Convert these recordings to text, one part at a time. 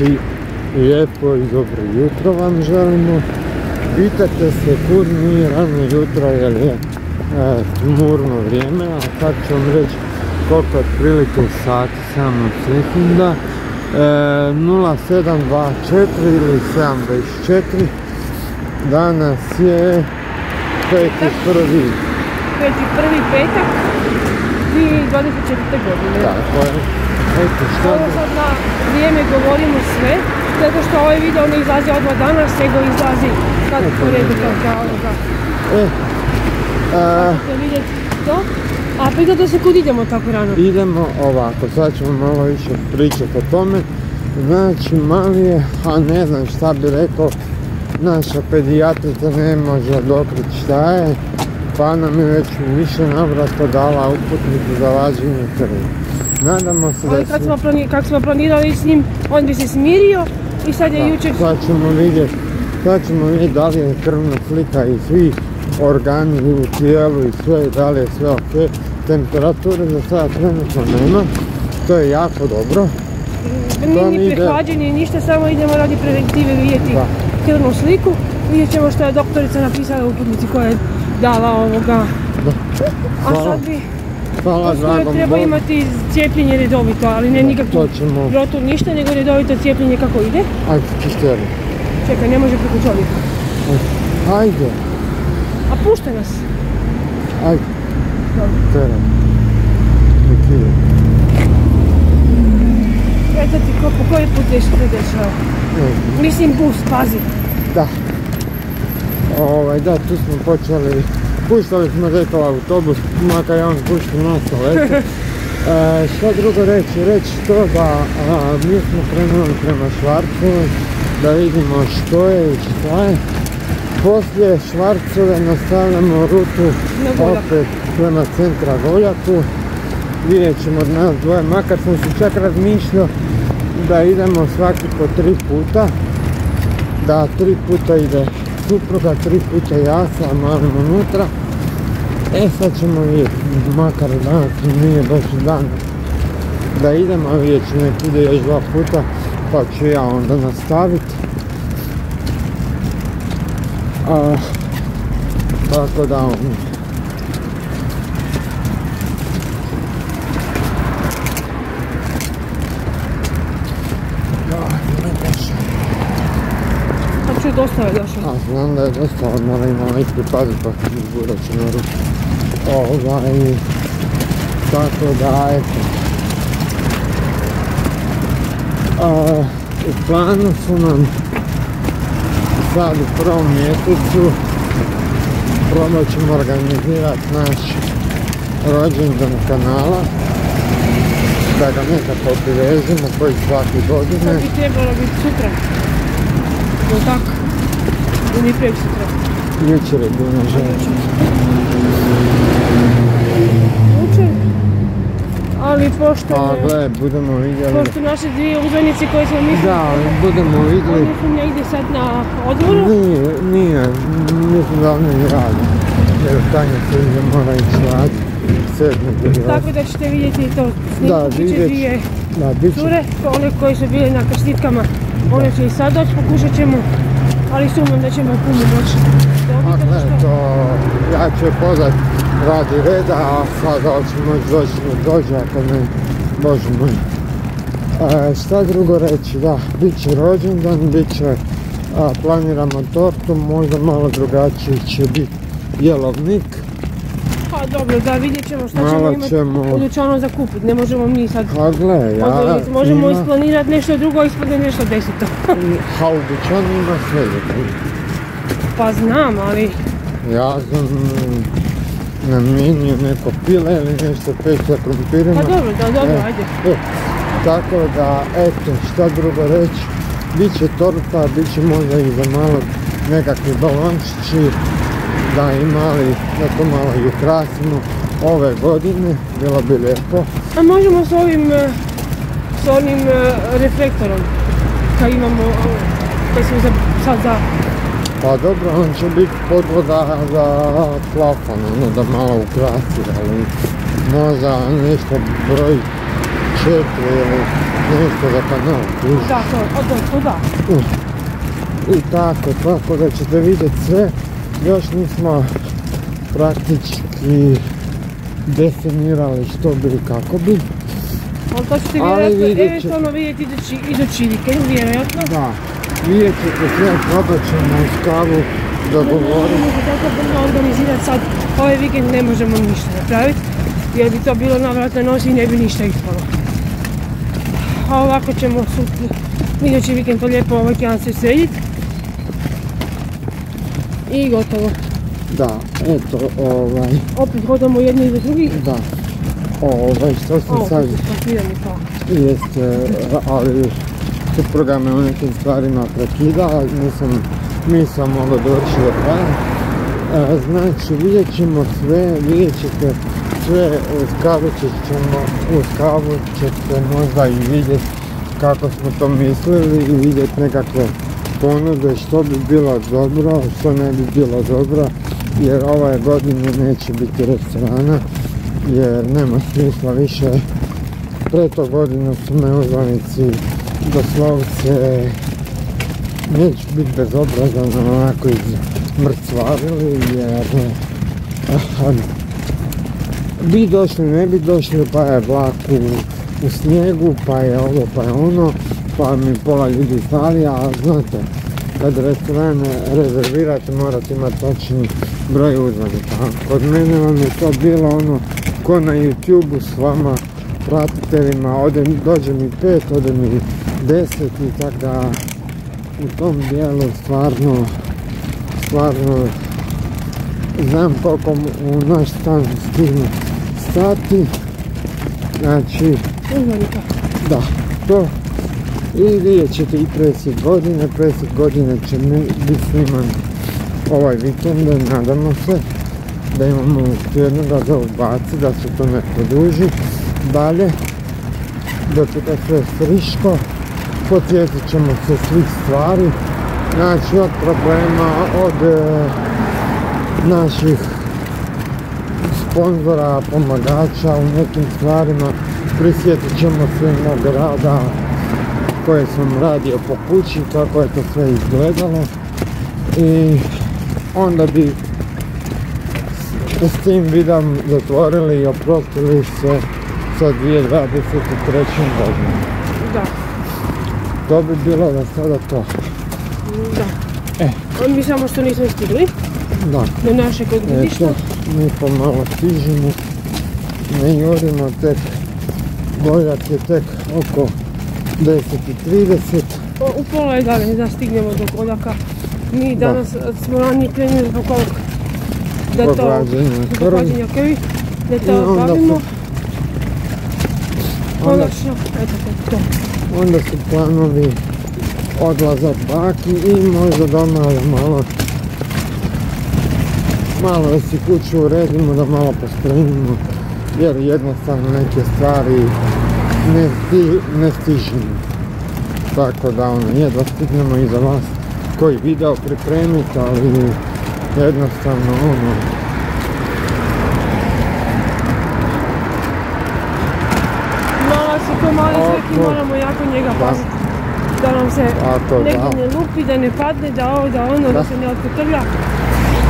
Naši, lijepo i dobro jutro vam želimo. Pitate se kud nije rano jutro jer je e, tmurno vrijeme, a sad ću vam reći koliko je otprilike sati, samo sekunda. E, 0724 ili 724. Danas je 5.1. Peti prvi petak 2024. godine. Tako je. Eto što Ovo sad na vrijeme govorimo sve, zato što ovaj video ne izlazi odmah danas, nego izlazi kad po redu da. kao ovoga. E, a, Da vidjeti to. A pitate se kud idemo tako rano? idemo ovako, sad ćemo malo više pričati o tome. Znači, mali je, a ne znam šta bi rekao, naša pedijatrica ne može odokriti šta je, pa nam je već u više navrata dala uputnicu za vađenje krvi. Nadamo se da Ali kad smo, plani, kak smo planirali s njim, on bi se smirio i sad je jučer... Sad ćemo vidjeti, sad ćemo vidjeti da li je krvna slika i svi organi u tijelu i sve, da li je sve ok. Temperature za sada trenutno nema, to je jako dobro. Nije ni prehlađenje, ništa, samo idemo radi preventive vidjeti krvnu sliku. Vidjet ćemo što je doktorica napisala u uputnici koja je dala ovoga. A sad bi Hvala dragom treba imati cijepljenje redovito, ali ne nikakvu To ćemo, rotu ništa, nego redovito cijepljenje kako ide. ajde čistjeri. Čekaj, ne može preko čovjeka. Ajde, A pušta nas. ajde, Dobro. Eto ti ko, po koji put je se to dešava. Ne znam. Mislim bus, pazi. Da. Ovaj, da, tu smo počeli, puštali smo rekao autobus, makar je on puštio nas. E, šta drugo reći? Reći to da a, mi smo krenuli prema Švarcove, da vidimo što je i šta je. Poslije Švarcove nastavljamo rutu opet prema centra Goljaku. Vidjet ćemo od nas dvoje, makar sam se čak razmišljao da idemo svaki po tri puta da tri puta ide supruga, tri puta ja sa malim unutra. E sad ćemo vidjeti, makar danas nije baš dan da idemo, a vidjet ću nek ide još dva puta, pa ću ja onda nastaviti. A, tako da ću dosta je došao. A, znam da je dosta, ali moram malo i pripaziti pa izgurat ću na ruku. Ovaj, tako da, eto. A, u planu su nam sad u prvom mjesecu probat ćemo organizirati naš rođendan kanala da ga nekako obilježimo koji svake To godine. bi trebalo biti sutra. Jel tako? Ili prek sutra. Jučer je bilo nažalost. Jučer. Ali pošto, Pa gle, budemo vidjeli. pošto naše dvije uzvanice koje smo mislili Da, ali budemo vidjeli. Oni sumnja ide sad na odmoru. Nije, nije, mislim da ne rade. Jer Tanja se ide mora ići rad. Sedme Tako da ćete vidjeti to Da, snimku. Će vidjet ću. dvije Da, bit će. cure, one koje su bile na krstitkama. One će i sad doći, pokušat ćemo. Ali sumnjam da ćemo puno moći A što- to ja ću je pozvat radi reda, a sad da li će moći doći, ne dođe, ako ne, bože moj. E, šta drugo reći, da, bit će rođendan, bit će, a, planiramo tortu, možda malo drugačiji će biti jelovnik. Pa dobro, da vidjet ćemo šta ćemo Malo imati ćemo, u dućanu za kupit. Ne možemo mi sad a gle, ja Možemo- Možemo ima- isplanirati nešto drugo, ispadne nešto deseto. Ha, u dućanu ima sve. Pa znam, ali Ja sam mm, namijenio neko pile ili nešto peć sa krompirima. pa dobro, da dobro, E. ajde. E, tako da, eto, šta drugo reći, bit će torta, bit će možda i za malo nekakvi balončići, da i mali, da to malo i ukrasimo ove godine, bilo bi lijepo. A možemo s ovim, e, s onim reflektorom, kad imamo, kad smo za, sad za, Pa dobro, on će biti podloga za plafon, ono da malo ukrasi, ali možda nešto broj četiri ili nešto za kanal. kužiš. Da, to, a to, to da. I tako, tako da ćete vidjeti sve. Još nismo praktički definirali što bi i kako bi. Ali to ćete vjerojatno, eventualno vidjeti idući vikend, vjerojatno. Da, vidjet ćete sve, probat ćemo uz kavu dogovoriti. Možemo tako brzo organizirati sad, ovaj vikend ne možemo ništa napraviti, jer bi to bilo navratno nosi i ne bi ništa ispalo. A ovako ćemo sutra, idući vikend to lijepo ovaj tjedan se srediti. I gotovo. Da, eto, ovaj, Opet hodamo jedni iza drugih. da. Ovaj, što sam sad, parkirani kao. jest, ali supruga me u nekim stvarima prekida, nisam, nisam mogao doći do kraja. Znači, vidjet ćemo sve, vidjet ćete sve, uz kavu ćemo, uz kavu ćete možda i vidjeti kako smo to mislili i vidjeti nekakve ponude što bi bilo dobro, što ne bi bilo dobro, jer ove godine neće biti restorana, jer nema smisla više. Preto godinu su me uzvanici doslovce neću biti bezobrazan, onako izmrcvarili, jer bi došli, ne bi došli, pa je vlak u, snijegu, pa je ovo, pa je ono, pa mi pola ljudi stali, a znate, kad restoran rezervirate morate imati točni broj uzvanika. Kod mene vam je to bilo ono, ko na YouTube s vama pratiteljima, ode, dođe mi pet, ode mi deset i tako da u tom dijelu stvarno, stvarno znam koliko u naš stan stignu stati. Znači, da, to. I vidjet ćete i presjek godine, presjek godine će biti sniman ovaj vikend, nadamo se da imamo jedno da ubaci, da se to ne produži dalje, da će to sve friško, podsjetit ćemo se svih stvari, znači od problema, od e, naših sponzora, pomagača u nekim stvarima, prisjetit ćemo se rada koje sam radio po kući, kako je to sve izgledalo. I onda bi s, tim videom zatvorili i oprostili se sa 2023. godinom. Da, To bi bilo za sada to. da. E. A Mi samo što nismo stigli Da, do našeg odredišta. eto, mi pomalo stižemo, ne jurimo tek, boljak je tek oko 10.30, U pola 11 da stignemo do Kodaka. Mi Da. danas smo ranije krenuli zbog ovog da to zbog vađenja krvi, da to obavimo. Onda, su planovi odlazak baki i možda doma malo malo da si kuću uredimo, da malo pospremimo, jer jednostavno neke stvari ne, sti. Tako da ono, jedva stignemo i za vas koji video pripremiti, ali jednostavno ono, Mala si ko mali svek i moramo jako njega Da. paziti. Da nam se da. negdje ne lupi, da ne padne, da ovo, da ono, da Da. se ne otkotrlja.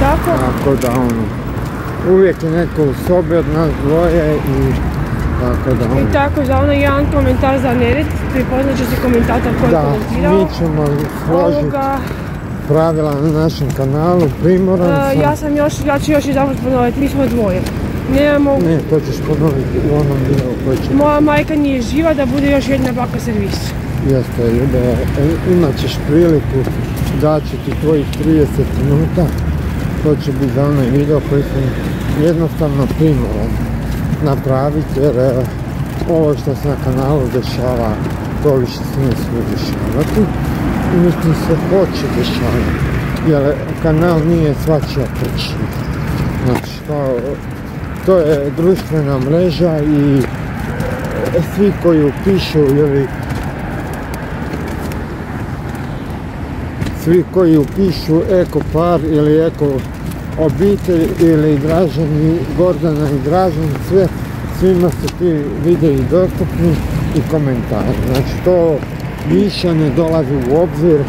Tako. Tako da ono, uvijek je neko u sobi od nas dvoje i tako da ono. I tako za onaj jedan komentar za nered, prepoznat će se komentator koji je Da, komentirao. mi ćemo složiti pravila na našem kanalu, primoran e, sam. ja sam još, ja ću još jedan ponoviti, mi smo dvoje. Nemamo, Ne, to ćeš ponoviti u onom videu koji će moja majka nije živa da bude još jedna baka servis. jeste ljude. E, Imat ćeš priliku da će ti tvojih 30 minuta. To će biti za onaj video koji sam jednostavno primoran napraviti jer e, ovo što se na kanalu dešava to više se ne smije dešavati. Niti se hoće dešavati. Jer kanal nije svačija priča. Znači, to, to je društvena mreža i e, svi koji upišu ili svi koji upišu eko par ili eko obitelj ili Dražan Gordana i Dražan, sve, svima su ti videi dostupni i komentari. Znači to više ne dolazi u obzir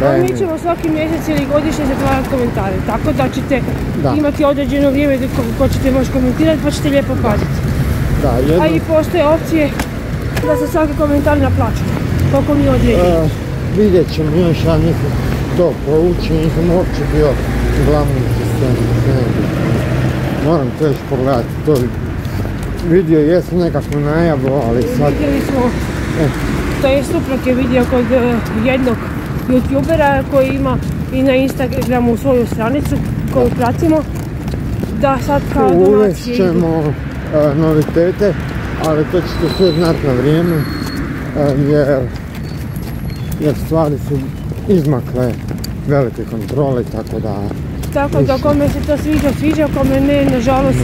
da A mi ćemo svaki mjesec ili godišnje zatvarati komentare, tako da ćete Da. imati određeno vrijeme ko, ćete moći komentirati pa ćete lijepo paziti. Da, jedno, A i postoje opcije da se svaki komentar naplaća, koliko mi odredimo. e, vidjet ćemo još, ja nisam to proučio, nisam uopće bio glavni sistem. Moram to još pogledati, to vidio jesam nekakvu najavu, ali sad Vidjeli smo, E. to je suprot je vidio kod e, jednog youtubera koji ima i na Instagramu svoju stranicu koju pratimo, da sad kao donacije ćemo e, novitete, ali to ćete sve znati na vrijeme, e, jer, jer stvari su izmakle velike kontrole, tako da Tako da kome se to sviđa, sviđa, kome ne, nažalost,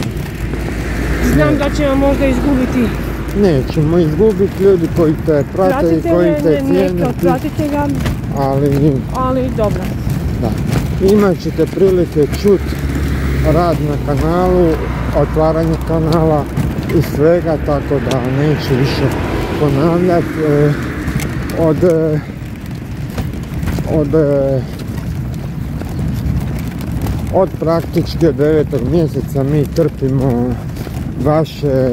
znam da ćemo možda izgubiti. nećemo izgubiti ljudi koji te prate i koji te ne, cijene, pratite ga, ali ali dobro. da. Imat ćete prilike čut rad na kanalu, otvaranje kanala i svega, tako da neću više ponavljati. E, od e, od e, od praktički od devetog mjeseca mi trpimo vaše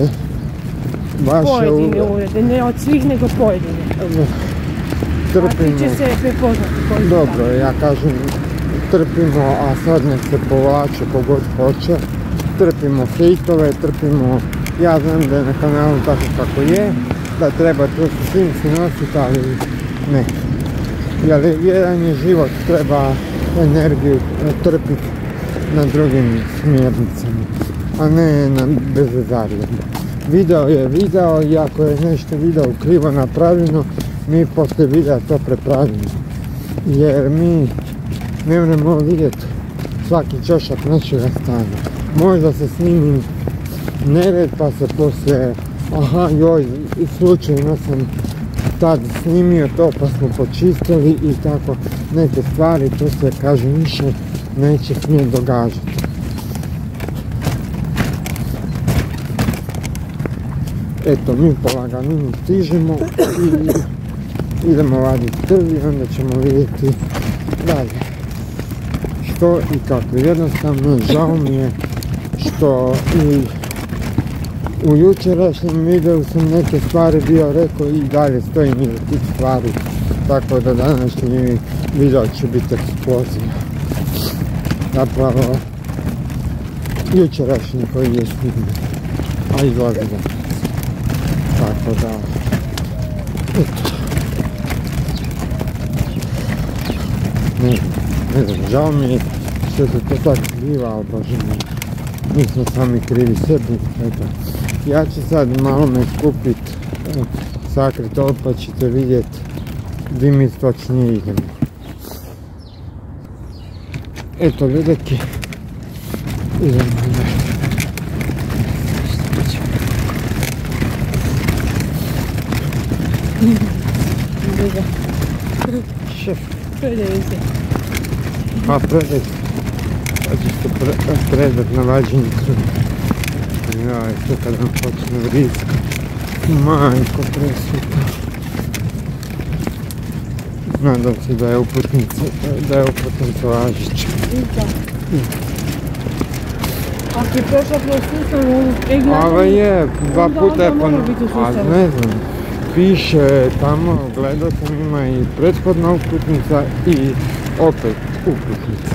vaše Pojedine urede, ne od svih nego pojedine. A ti trpimo će se prepoznati koji Dobro, ja kažem trpimo, a sad nek se povlače kogod hoće. Trpimo hejtove, trpimo, ja znam da je na kanalu tako kako je, da treba to sa svim se nositi, ali ne. Jer jedan je život, treba energiju trpiti na drugim smjernicama, a ne na bezvezarije. Video je video i ako je nešto video krivo napravljeno, mi poslije videa to prepravimo. Jer mi ne možemo vidjeti svaki čošak našega stanja. Možda se snimim nered pa se poslije, aha joj, slučajno sam tad snimio to pa smo počistili i tako neke stvari, to se kaže više neće smjeti događati. Eto, mi polaganinu stižemo i idemo vaditi trv i onda ćemo vidjeti dalje. Što i kako. Jednostavno, žao mi je što i u jučerašnjem videu sam neke stvari bio rekao i dalje stojim iza tih stvari. Tako da današnji video će biti eksplozija. Zapravo, jučerašnji koji je snimljen. A izlazi. Tako da, eto. Ne znam, žao mi je što se to tako zbiva, ali bože moj. Mi smo sami krivi sebi, eto. Ja ću sad malo me skupit, sakrit pa ćete vidjet di mi točnije idemo. Eto, vidjeti, idemo dalje. Briga. Šef, Predajem se. pa predaj, pa ćeš se pre, predat na vađenje krvi. Jaj, to kad vam počne vriska. Majko presveta. Nadam se da je uputnica, da je uputnica važića. Da. Ako je prošla kroz sustav e-gledanje, Ova je, dva onda- puta je onda mora pon... biti u A sustavu. ne znam, piše tamo, gledao sam ima i prethodna uputnica i opet uputnica.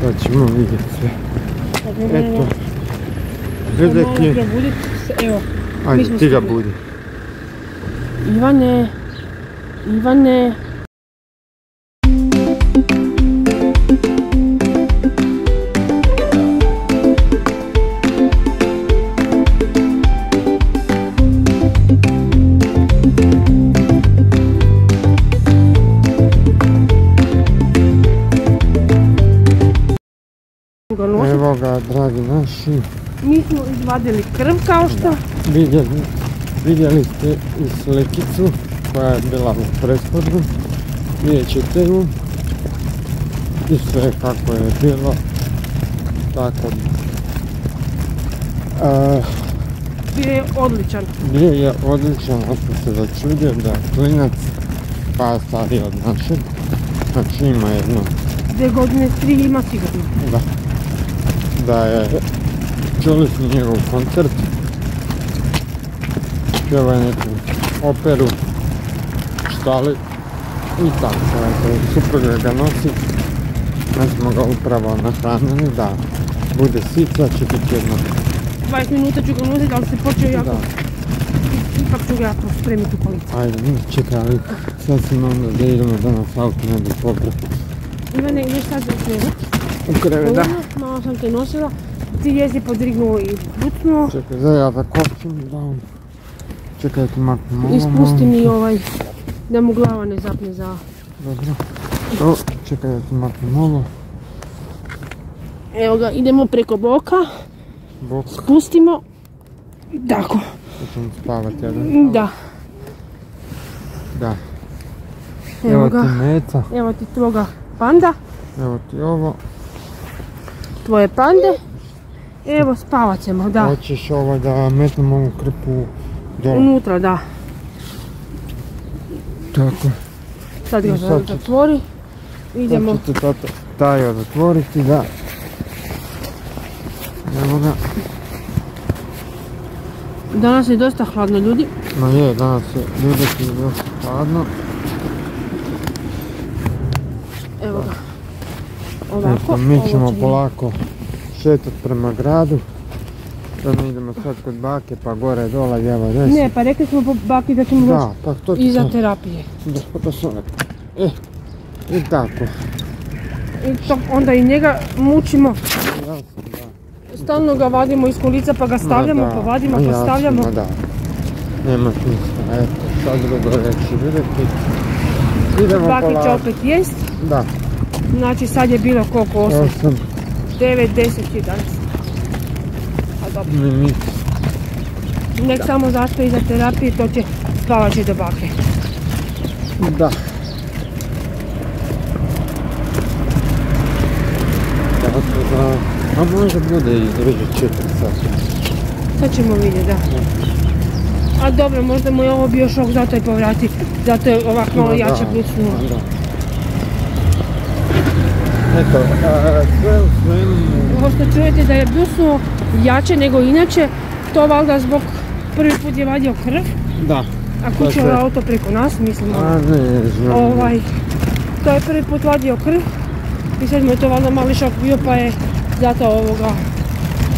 Sad ćemo vidjeti sve. Eto. se, Evo, ajde ti ga budi. Ivane, Ivane. Evo ga, dragi naši, Mi smo izvadili krv kao što. Vidjeli, vidjeli ste i slikicu koja je bila u prespodu. Vidjet ćete ju. I sve kako je bilo. Tako. E, Bio je odličan. bio je odličan, a sam se začudio da je klinac pa stariji od našeg. Znači ima jedno Dvije godine, tri ima sigurno. Da. Da je, čuli smo njegov koncert. Pjeva je neku operu, štali i tako. Eto, supruga ga nosi. Mi smo ga upravo nahranili da bude sica, će biti jedno. 20 minuta ću ga nositi, ali se počeo jako, Da, ipak ću ga jako spremiti u kolicu. ajde, mi čekaj, ali sad sam onda da idemo danas auto ne bi pobrao. Ivane, ideš sad za krevet? U krevet, da. Malo sam te nosila. Ti jezi podrignuo i bucnuo. Čekaj, da ja zakočim, da on... Čekaj, ti maknem ovo. Ispusti malo. mi ovaj, da mu glava ne zapne za... Dobro. O, čekaj da ti maknem ovo. Evo ga, idemo preko boka, Bok, spustimo. Tako, da ćemo spavati jedan. da. Da. Evo Evo ti ga, meca, evo ti tvoga panda, evo ti ovo. tvoje pande. Evo, spavat ćemo, da. Hoćeš ovo da metnemo ovu krpu Unutra, da. Tako. Sad ga sad zatvori. Idemo. Sad ćete tata tajo zatvoriti, da. Evo ga. Danas je dosta hladno, ljudi. Ma je, danas je ljudski dosta hladno. Evo ga. Ovako. Eto, mi ćemo će- polako šetat prema gradu. Sad mi idemo sad kod bake, pa gore, dole, lijevo, desno. Ne, pa rekli smo po baki da ćemo doći Da, pa to ti iza terapije. Da, pa to. E, i tako. I to onda i njega mučimo. Jasno, da. Stalno ga vadimo iz kolica pa ga stavljamo, da, pa vadimo, pa jasno, stavljamo. da. Nema smisla, eto, sad drugo reći vidjeti. Idemo Baki će opet jest. Da, Znači sad je bilo koliko? 8, osam 9, 10, 11. Dobro. minuta. Nek samo zaspe iza terapije, to će spavat će do bake. Da. Tako da, a možda bude i druže 4 sata. Sad ćemo vidjeti, da. A dobro, možda mu je ovo bio šok, zato je povrati, zato je ovako malo Ma jače da. Eto, sve u svemu, Ovo što čujete da je blusnuo jače nego inače, to valjda zbog prvi put je vadio krv, da. a kuće Dakle- auto preko nas, mislim. A ne znam. Ovaj, to je prvi put vadio krv i sad mu je to valjda mali šok bio pa je zato ovoga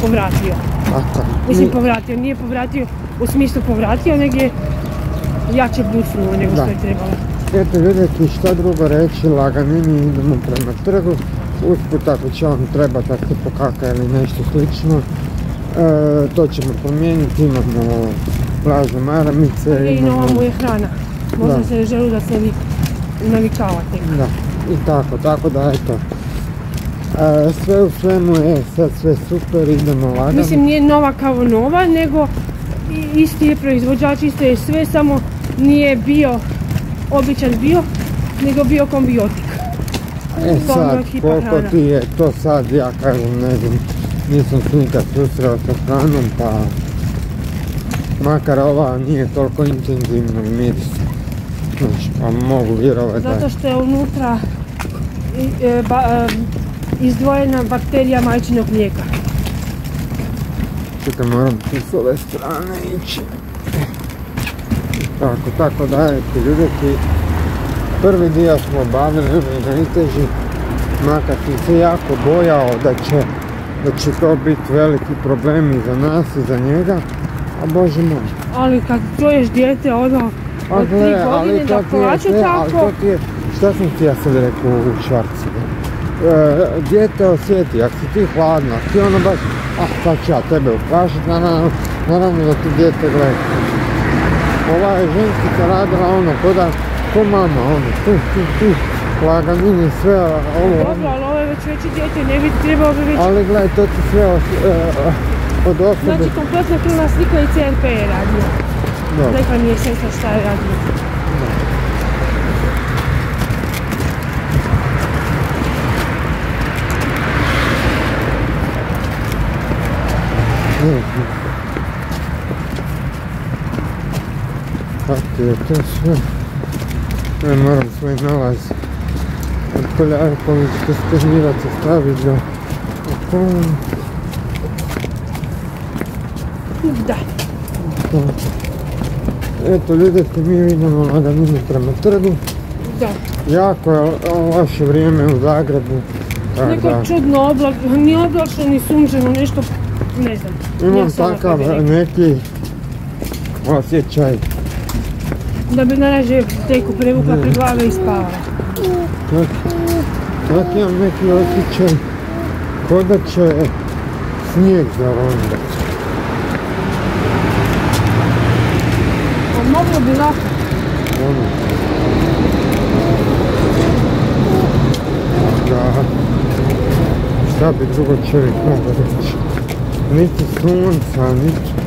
povratio. Mislim Mi- povratio, nije povratio u smislu povratio, nego je jače blucnuo nego što je trebalo. Eto vidjeti šta drugo reći, laganini idemo prema trgu. Usput ako će on trebati ako se pokaka ili nešto slično. E, to ćemo promijeniti, imamo plažu maramice, I nova imamo... mu je hrana. Možda Da. se želi da se vi navikavate. Da, i tako, tako da eto. E, sve u svemu je sad sve super, idemo lagano. Mislim nije nova kao nova, nego isti je proizvođač, isto je sve, samo nije bio običan bio, nego bio kombiotik. E sad, koliko ti je to sad, ja kažem, ne znam, nisam se nikad susreo sa hranom, pa makar ova nije toliko intenzivnog mirisa. Znači, pa mogu vjerovati da Zato što je unutra e, ba- e, izdvojena bakterija majčinog mlijeka. Čekaj, moram tu s ove strane ići. Tako, tako da eto, ljudeki, prvi dio smo obavili, najteži, makar sam se jako bojao da će, da će to biti veliki problem i za nas i za njega, a bože moj. Ali kad čuješ dijete ono Pa od tri godine ali da ti ali tako, to ti je, šta sam ti ja sad rekao u švarcu? E, dijete osjeti, ako si ti hladna, ti ono baš, ah sad ću ja tebe uplašit, naravno, naravno da ti dijete gleda. Ova je ženskica radila ono, ko da, ko mama, ono, tu, tu, tu, laganini, sve, ovo, dobro, ali ovo je već veće dijete, ne bi trebalo bi već... ali gledaj, to ti sve os- e, od osobe. Znači, kompletna krvna slika i CRP je radio. Dobro. Rekla mi je sestra šta je radio. Kako je to sve? Ne moram svoj nalaz od Poljarkovićke skrnivaca staviti za okolom. Da. Eto ljudete mi idemo laganinje prema trgu. Da. Jako je loše vrijeme u Zagrebu. Neko da, čudno oblak, ni oblačno, ni sunčano, nešto, ne znam. imam takav neki osjećaj. Da bi najrađe teku prevukla pri glave i spavala. Tak, tak imam neki osjećaj ko da će snijeg zaroniti. A moglo bi lako. Ono. Da, šta bi drugo čovjek mogao reći? Niti sunca, niti...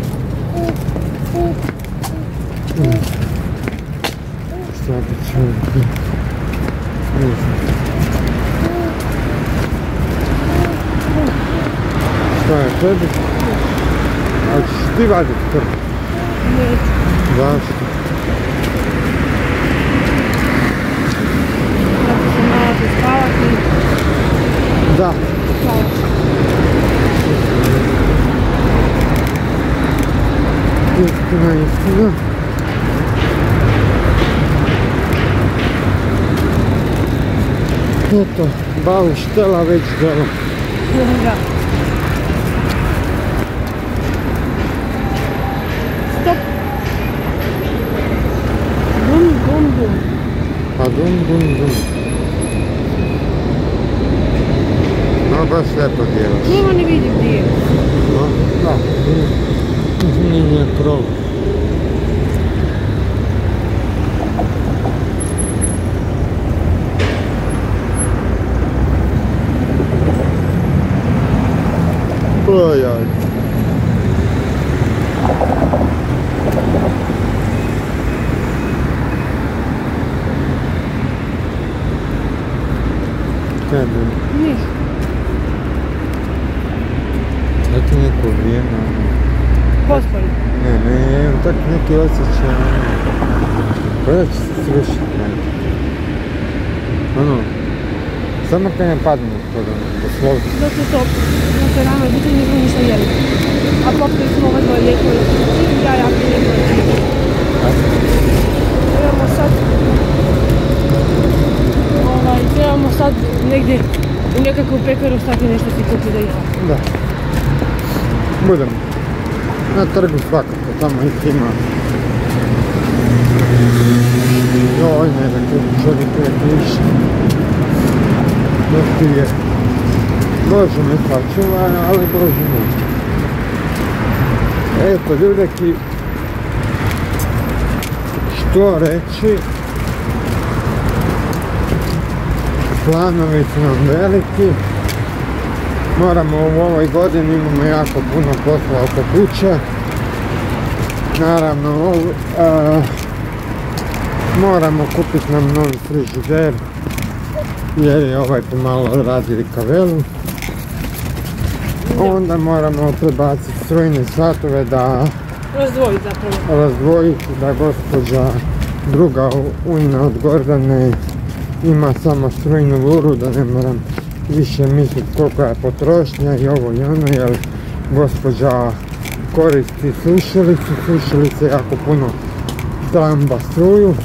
Šta bi čovjek rekao? Ne znam. Šta je tebi? A ćeš ti vadit krv? Neću. Zašto? Zato se malo spavati. Da, Spavati. istina, istina. Eto, bavu štela već delo. Da. Stop. Bum, bum, bum. Pa dum, dum, dum. No, baš lijepo djelaš. Nema ne vidi gdje je. No, da. Nije problem. Oj, aj. Kaj bi? Ništa. Dajte neko vrijeme, ono. Pospori. Ne, ne, imam tak neki osjećaj, ono, pa da će se srušiti, ne. Ono, samo kad ne padne kod ono, doslovno. Zato to, zato rano biti nismo ništa jeli. A popili smo ove dvoje lijekove. Ja jako lijekove. Trebamo sad... Ovaj, trebamo sad negdje u nekakvu pekaru stati nešto si kupi da jela. Da. Budem. Na trgu svakako, tamo ih ima. Joj, ne da kupi čovjek je više. Dok ti je. Bože me sačuvaj, ali Bože moj. Eto, ljudeki, što reći, planovi su nam veliki, moramo u ovoj godini, imamo jako puno posla oko kuće, naravno, moramo kupiti nam novi frižider, jer je ovaj pomalo radi kavelu. Onda moramo prebaciti strojne satove da Razdvojiti zapravo. razdvojiti da gospođa druga ujna od Gordane ima samo strujnu luru da ne moram više misliti koliko je potrošnja i ovo i ono jer gospođa koristi sušilicu, sušilice jako puno tramba struju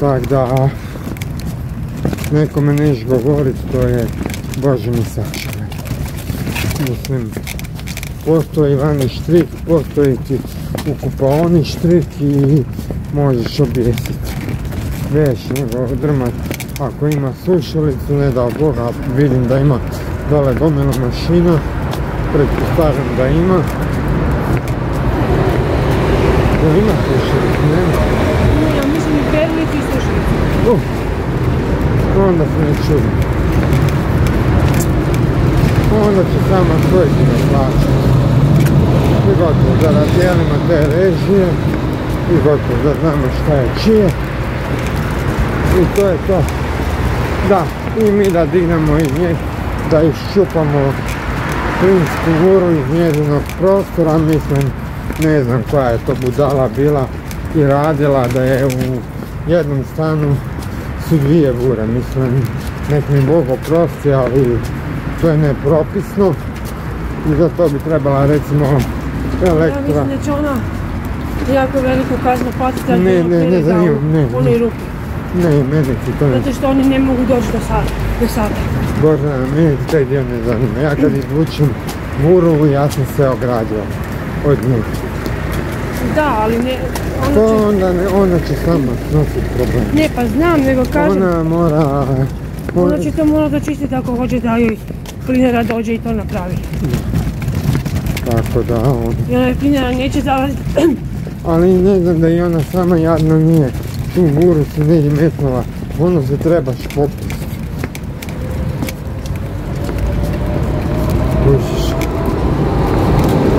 tak da nekome neš govorit to je Bože mi sačuvaj. Mislim, postoji vani štrik, postoji ti u kupaoni štrik i možeš objesiti. Veš nego drmat, ako ima sušilicu, ne dao Boga, vidim da ima dole gomila mašina, pretpostavljam da ima. Da ima sušilicu, nema? Ne, ja mislim i perlit i sušilicu. Onda se ne čudim. Onda će sama svoj da plaća. I gotovo, da razdijelimo te režije i gotovo, da znamo šta je čije. I to je to. Da, i mi da dignemo iz nje, da iščupamo plinsku vuru iz njezinog prostora, mislim, ne znam koja je to budala bila i radila da je u jednom stanu su dvije vure, mislim, nek mi Bog oprosti, ali to je nepropisno i za to bi trebala recimo Ja elektra. mislim da će ona jako veliku kaznu platiti, ali Ne, ne, ne zanima, ne, ne. ruke. Ne, mene ti to ne Zato što oni ne mogu doći do sada. Do sada. Gordana, mene ti taj dio ne zanima. Ja kad izvučem vuru, ja sam se ogradio od njih. Da, ali ne, To onda ne, ona će sama snositi problem. Ne, pa znam, nego kažem, Ona mora... ona će to morati očistiti ako hoće da joj plinera dođe i to napravi. Tako da, on. I onaj plinera neće zalaziti, Ali ne znam da i ona sama jadno nije. Tu vuru se negdje metnula. Ono se trebaš popust. Kužiš.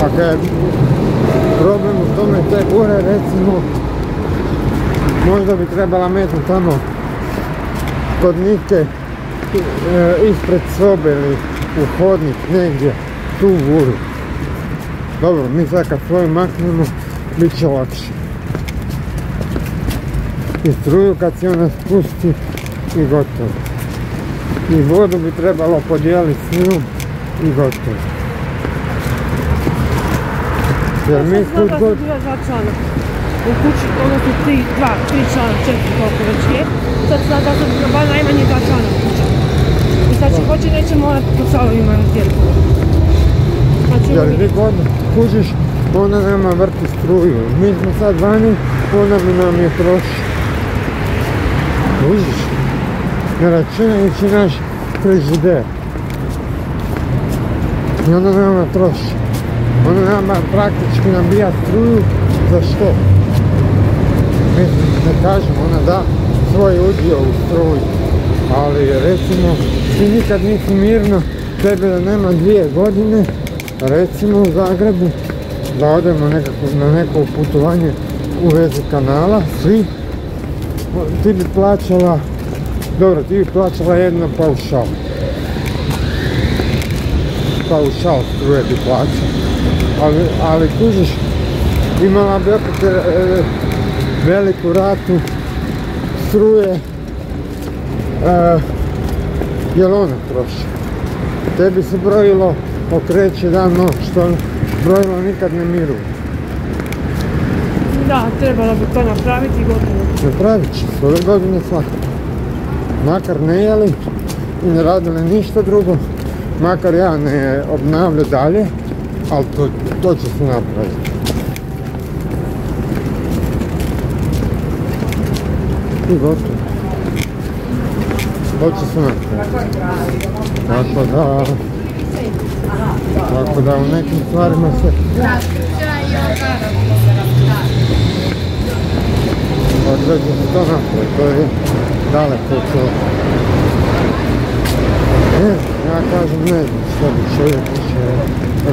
A kad je problem u tome te bure, recimo, možda bi trebala metnuti tamo kod Nike e, ispred sobe ili u hodnik negdje tu vuru. Dobro, mi sad kad svoju maknemo, bit će lakše. I struju kad se ona spusti i gotovo. I vodu bi trebalo podijeliti s njom i gotovo. Jer mi kud god... U kući, odnosno tri, dva, tri člana, četiri koliko već je. Sad znam da su dva najmanje dva člana u kući. I sad se hoće neće morati po salovima razdijeliti. Znači, Jer oni- vi god kužiš, ona nama vrti struju. Mi smo sad vani, ona bi nam je troši. Kužiš? Ne računajući naš frižider. I ona nama troši. Ona nama praktički nabija struju za što? Mislim, ne kažem, ona da svoj udio u struju. Ali recimo, ti nikad nisi mirno, tebe da nema dvije godine, recimo u Zagrebu, da odemo nekako, na neko putovanje u vezi kanala, svi, ti bi plaćala, dobro, ti bi plaćala jedno paušal. Paušal struje bi plaćala. Ali, ali kužiš, imala bi opet e, veliku ratu struje, jel ona troši. Tebi se brojilo okreće dan noć, što brojilo nikad ne miruje. Da, trebalo bi to napraviti i gotovo. Napravit će se ove godine svakako. Makar ne jeli i ne radili ništa drugo, makar ja ne obnavlju dalje, ali to, to će se napraviti. I gotovo. To će se. Tako da... Tako da u nekim stvarima se... Će se to napraviti, to je daleko. Ne znam, ja kažem ne znam što bi čovjek više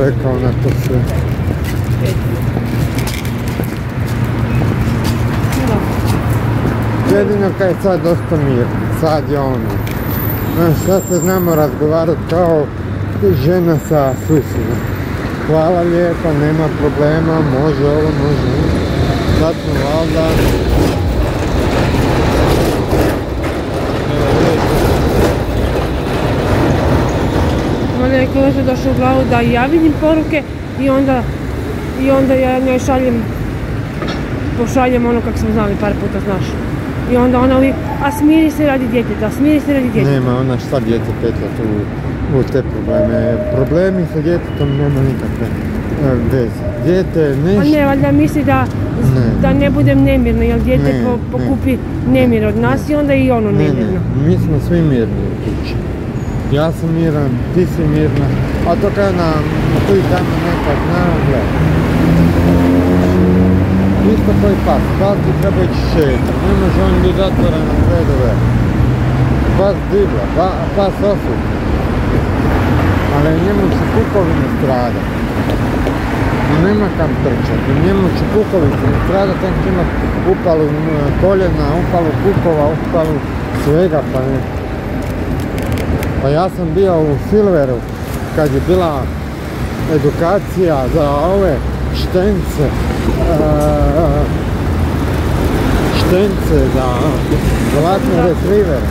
rekao na to sve. Jedino kad je sad dosta mirno, sad je ono. Znaš, sad se znamo razgovarati kao žena sa susjedom. Hvala lijepa, nema problema, može ovo, može ovo. Sad smo valjda... Je kolega došao u glavu da i ja vidim poruke i onda, i onda ja njoj šaljem, pošaljem ono kako smo znali par puta, znaš. I onda ona uvijek, a smiri se radi djeteta, smiri se radi djeteta. Nema ona šta djete petlja tu u te probleme. Problemi sa djetetom nema nikakve e, veze. Dijete Pa nešto... ne, valjda misli da, Ne. da ne budem nemirna, jer dijete Ne, po- ne. pokupi nemir od nas i onda i ono Ne, nemirno. ne, mi smo svi mirni u kući. Ja sam miran, ti si mirna, a to kada nam tu i tamo neka zna, gledaj. Isto koji pas, treba ići šetat, ne može on biti zatvoren na redove. Pas divlja, pa, pas osud. Ali njemu će kupovine strada. No nema kam trčati, njemu će kukovicu nastradat, on će imat upalu koljena, upalu kukova, upalu svega, pa ne. Pa ja sam bio u Silveru kad je bila edukacija za ove štence, štence za zlatne retrivere.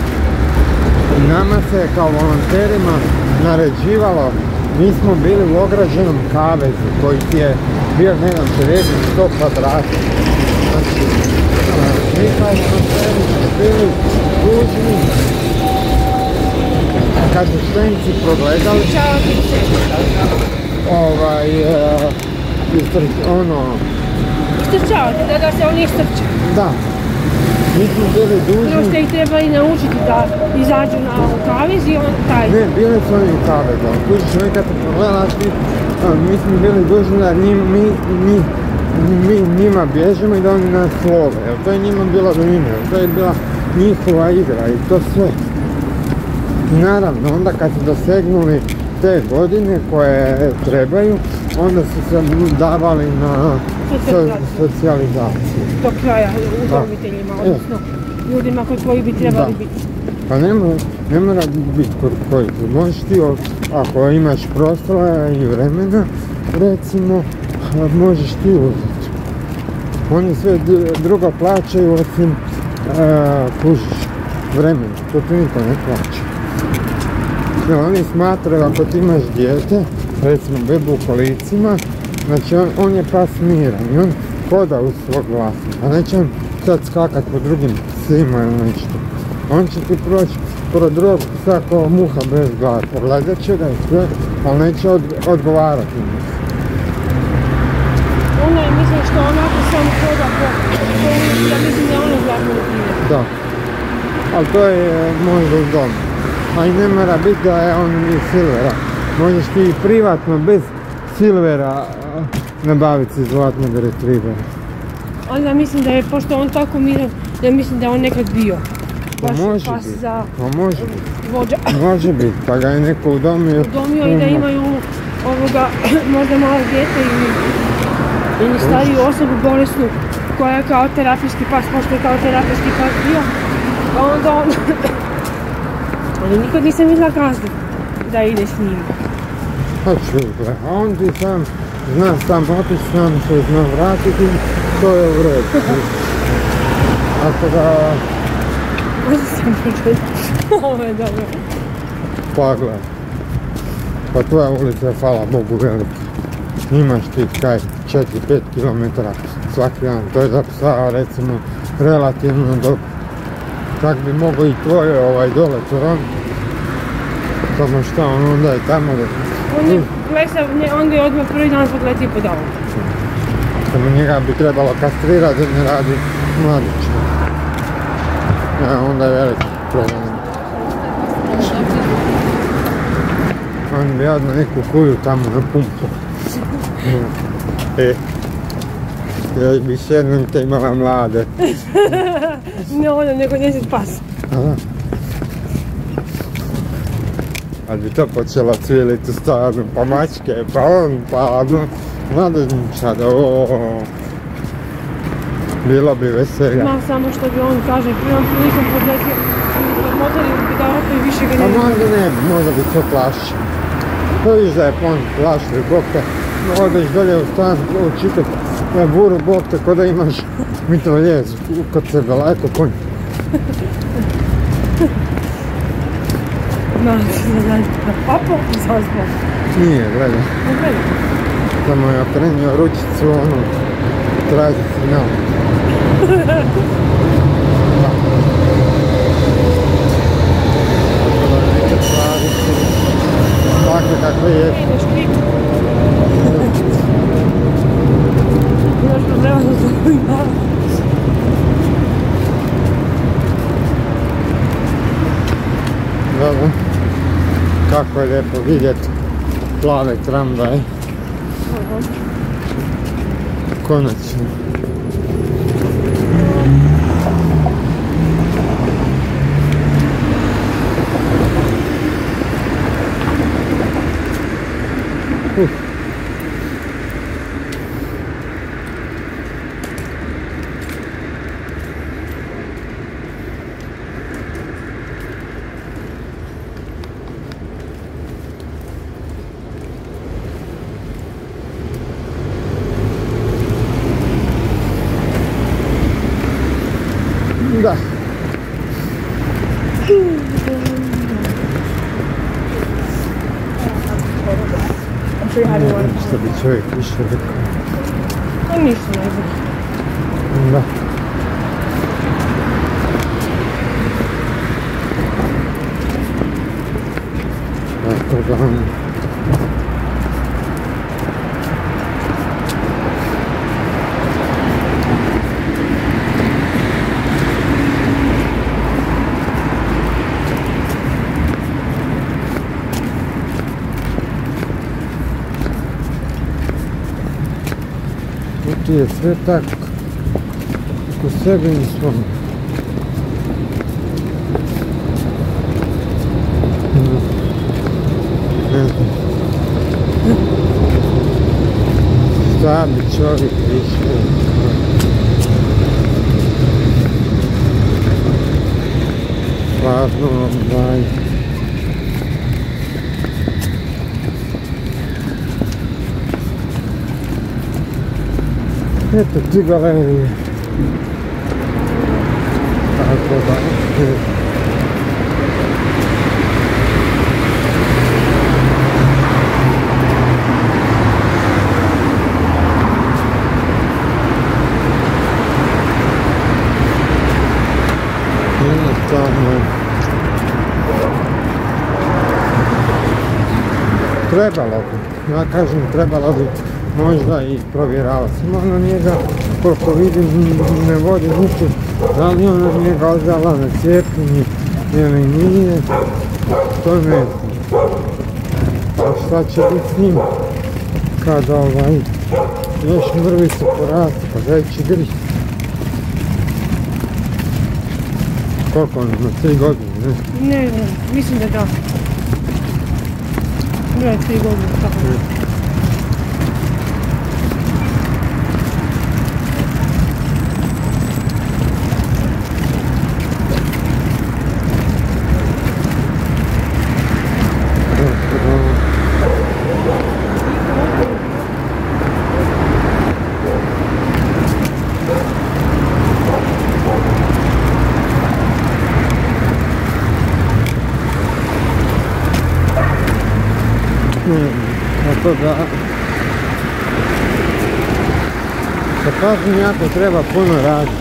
Nama se kao volonterima naređivalo, mi smo bili u ograđenom kavezu koji ti je bio, ne znam, 40 100 kvadrata. Znači, mi kao volonteri smo bili dužni kad su štenci progledali, ovaj, istrč- ono, Istrčavati, da, da se oni istrče. da, mi smo bili Prvo ste dužni, ih trebali naučiti da izađu na kavez i on taj. ne, bili su oni u kavezu, ali kužiš, oni kad te pogledala, ti, a, mi smo bili dužni da njim, mi, mi, mi njima bježimo i da oni nas love, jer to je njima bilo vrijeme, jer to je bila njihova igra i to sve. I naravno, onda kad su dosegnuli te godine koje trebaju, onda su se davali na Socijalizaciju. do kraja udomiteljima, Da. odnosno ljudima kod koji bi trebali Da. biti. Pa ne mora, ne mora biti kod koji. Možeš ti, ako imaš prostora i vremena, recimo, možeš ti uzeti. Oni sve drugo plaćaju osim kužiš vremena, to ti niko ne plaća. Oni smatraju ako ti imaš dijete, recimo bebu u kolicima, znači on, on je pas miran i on hoda uz svog vlasnika, neće on sad skakat po drugim psima ili nešto. On će ti proći pored drugog psa kao muha bez glave, pogledat će ga i sve, ali neće od, odgovarati mu. Ono je, mislim, što onako samo hoda po, ja mislim da je ono zlatno. Da. Ali to je možda u domu. A i ne mora biti da je on iz silvera. Možeš ti i privatno bez silvera nabaviti si zlatnog retrievera. Onda mislim da je, pošto on tako miran, ja mislim da je on nekad bio. Pa može pas biti. za Pa može biti. vođa. Može biti, pa ga je neko udomio. Udomio i da Ima. imaju ovoga, možda malo dijete ili, ili stariju osobu bolesnu koja je kao terapijski pas, pošto je kao terapijski pas bio, pa onda on... Ali nikad nisam vidjela gazdu da ide s njim. Pa čuj, gle, a on ti sam zna sam otići, sam se zna vratiti, to je u redu. Ako ga Možda sam počela. Ovo je dobro. Pa gledaj. Pa tvoja ulica je, hvala Bogu, velika. Imaš ti kaj 4-5 km svaki dan. To je za psa, recimo, relativno dobro. Tak bi mogao i tvoje ovaj dole Toron. Samo šta, on onda je tamo da... On je plesav, ne, on je odmah prvi dan podletio pod auto. Samo njega bi trebalo kastrirati da ne radi mladić. Ja, onda je veliki problem. On bi odmah neku kuju tamo na pumpu. E, još bi sedmite imala mlade. Ne ono, nego njezin pas. Aha. Ali bi to počelo cviliti stvarno, pa mačke, pa on, pa ono, mladežničad, o, bilo bi veselja. Znam samo što bi on kaže, prvom prilikom podletio motor bi dao i više ga Pa ne možda ne bi, možda bi to plašio. To viš da je pon plašio, bok te, odeš dolje u stan, učitat na buru, bok te, ko da imaš mitraljez kod sebe, lajko konj. Znam se da znam. Papo, zazbog. Nije, gledaj, samo je okrenio ručicu, ono, traži signal. Da. Tako da neke stvari su Kako je lijepo vidjeti plave tramvaje. Konačno. Uf. I'm sure you had Ne one. znam što bi čovjek više rekao. To ništa ne znam. Da. Tako da... Tu ti je sve tako u sebi i svom. No. Ne znam. Šta bi čovjek više Stvarno, ovaj... Eto ti galerije. Tako da, e, jednostavno trebalo bi, ja kažem trebalo bi možda i provjeravati. Ona njega, koliko vidim, ne vodi niti da li ona njega odala na cijepljenje ili nije, to ne znam. A šta će biti s njim kada ovaj, još mrvice poraste, pa da će griš. Koliko ono, na tri godine, ne? Ne, ne, mislim da da. Bila je tri godine, tako. Tako da... Sa kažem jako treba puno raditi.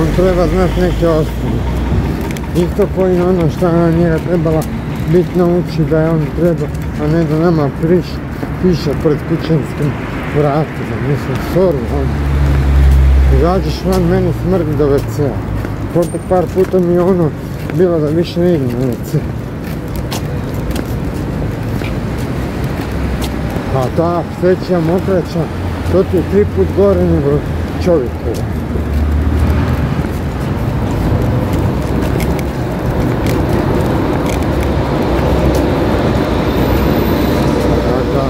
On treba znati neke osnove. Isto koji ono što je na njega trebala biti nauči da je on treba, a ne da nama piše pred kućanskim vratima. Mislim, sorry, on. Izađeš van, meni smrdi do WC-a. Par puta mi je ono bilo da više ne idem na WC. A ta sveća mokraća, to ti je tri put gore nego čovjekova. Da,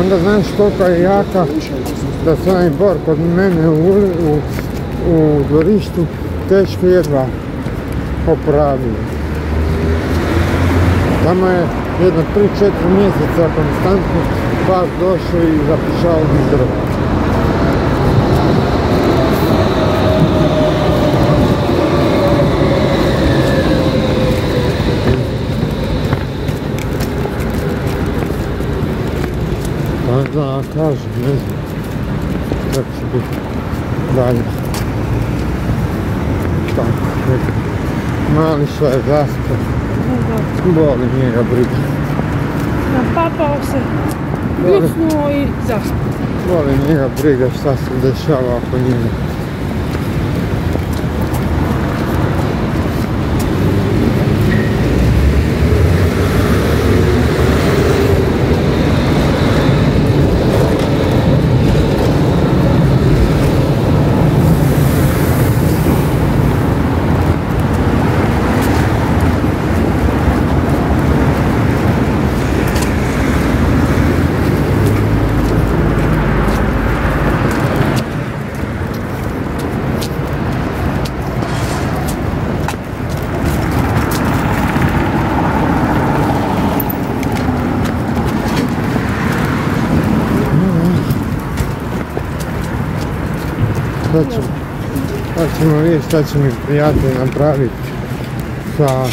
Onda znaš koliko je jaka da se onaj bor kod mene u, u dvorištu teško jedva popravio. Tamo je jedno 3-4 mjeseca konstantno pas došao i zapišao mi drvo. Pa da, kažem, ne znam kako će biti dalje. Tako. Mali zaspao. Da. Boli njega briga. Napapao se, pljucnuo i zaspao. Boli njega briga šta se dešava oko njega. Sad ćemo, Pa ćemo vidjeti šta će mi prijatelj napraviti sa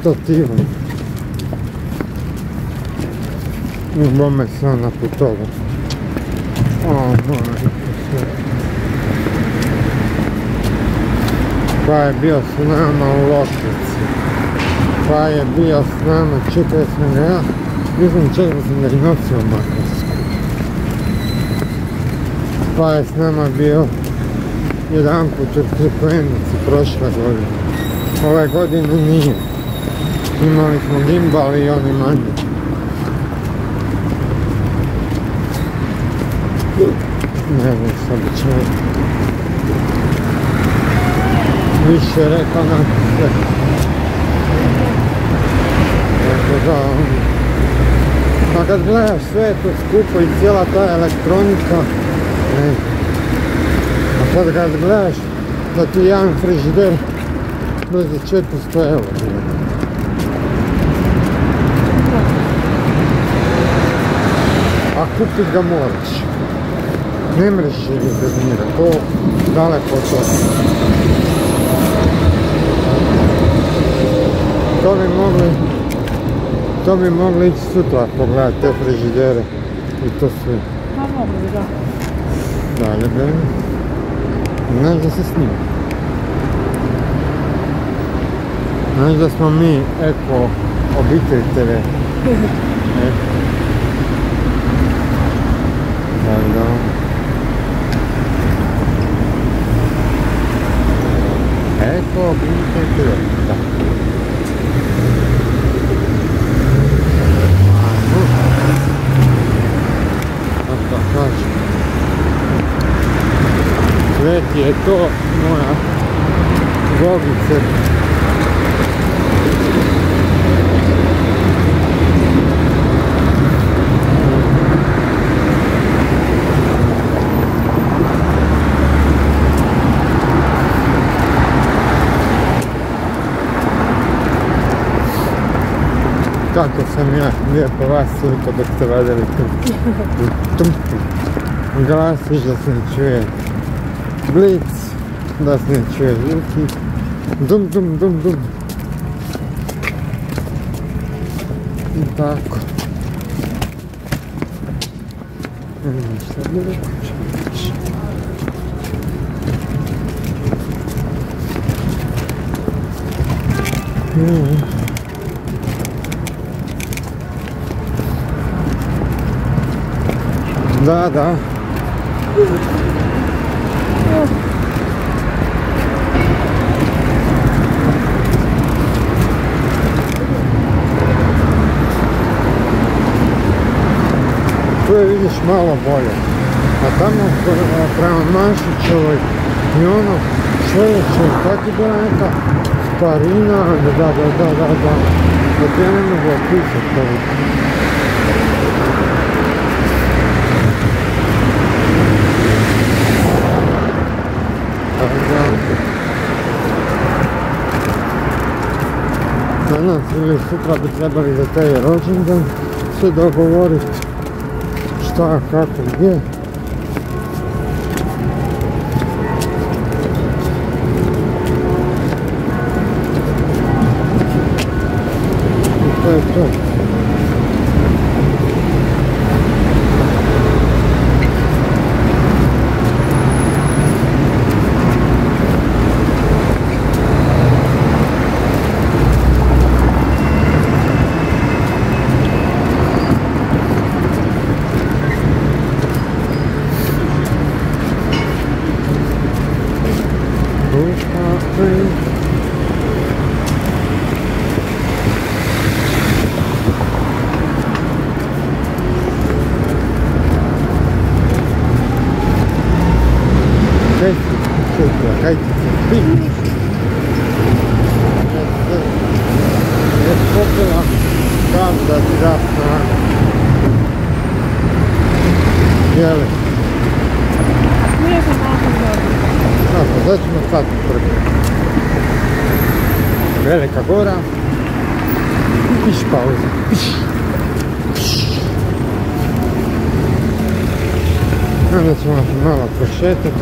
stativom. U bome sam na putovu. O. Pa je bio s nama u Lokvici. Pa je bio s nama, čekaj sam ga ja, mislim čekaj sam ga i nosio Makarsku. Pa je s nama bio jedan put u Crkvenici prošle godine. Ove godine nije. Imali smo gimbal i oni manji. Ne znam bi čovjek. Više rekao nam sve. Tako da, pa kad gledaš sve to skupo i cijela ta elektronika, ne znam. Sad kad gledaš da ti jedan frižider dođe 400 eura. A kupit ga moraš. Ne mreš je rezervirati, to daleko od toga. To bi mogli, to bi mogli ići sutra pogledati te frižidere i to sve. Pa mogu da. Dalje, Beni. Znaš da se snima. Znaš da smo mi eko obitelj TV. Eko. Tak da. Eko obitelj TV. Da. Ajmo. Kako kaže. Sve ti je to moja Gogice. Kako sam ja lijepo vas sliko dok ste vadili da se ne čuje blic, da se ne čuje zvuki. Dum, dum, dum, dum. I tako. Ne znam šta bi rekao čovječ. Mm. Da, da. Tu je vidiš malo bolje. A tamo pre- prema Mašićevoj i ono sljedeće, tako je bila neka starina, da, da, da, da, da, da. Da ti ja ne mogu opisati to. Tako da. Danas ili sutra bi trebali za taj rođendan se dogovoriti šta, kako, gdje. I to je to. Ruka, free. Kaj ti, šutra, kaj ti se ti? Je popila kam da ti da snagu. Jeli? Nije sam malo dobro. Tako, sad ćemo sad prvi. Velika gora. I piš pauza. Piš. Piš. Onda ćemo malo prošetati.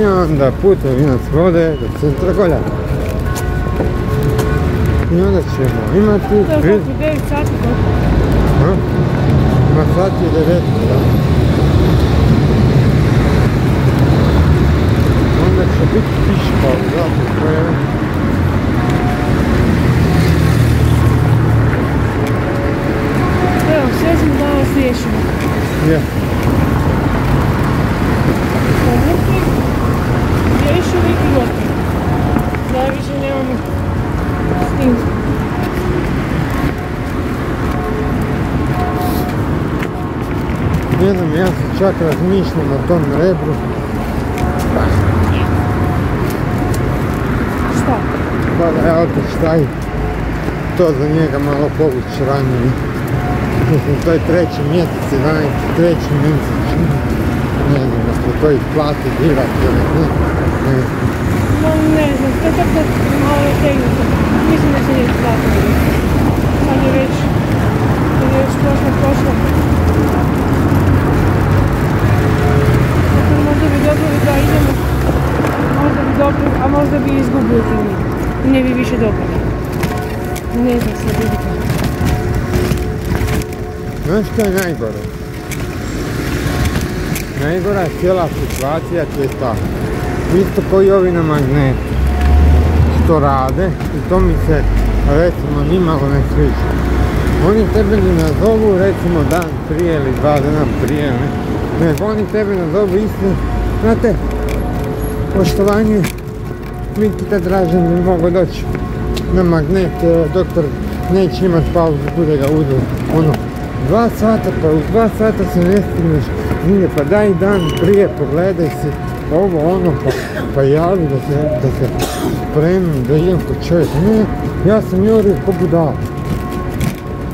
I onda putevi nas vode do centra Goljaka. I onda ćemo imati... To je vid- koliko 9 sati koliko? 19 sati. Onda će biti piška u zato koje... Evo, sve smo danas riješili. Je. Riješili i gotovo. Da više nemamo s tim. Ne znam, ja se čak razmišljam o tom rebru. Šta? Pa da ja otiš taj, to za njega malo povući ranije. Mislim, to je treći mjesec, 11. treći mjesec. Ne znam, da se to isplati dirati ili ne. Ne. No ne znam, to je tako malo tegnuto. Mislim da se nije isplatilo. Sad je već, je već prošlo, prošlo. Tako da možda bi dobili da idemo, možda bi dobili, a možda bi izgubili ne bi više dobili. Ne znam sad vidite. Znaš što je najgore? Najgora je cijela situacija je ta. Isto koji ovi na magnetu. Što rade i to mi se recimo nimalo ne sviđa. Oni tebe ne nazovu recimo dan prije ili dva dana prije, ne? nego oni tebe nazovu isto, znate, poštovanje, Nikita Dražan bi mogao doći na magnet, e, doktor neće imat pauzu, bude ga uzu, ono, dva sata, pa u dva sata se ne stigneš, nije, pa daj dan prije, pogledaj se, ovo, ono, pa, pa javi da se, spremim, da idem kod čovjeka, ne, ja sam jurio ko budala,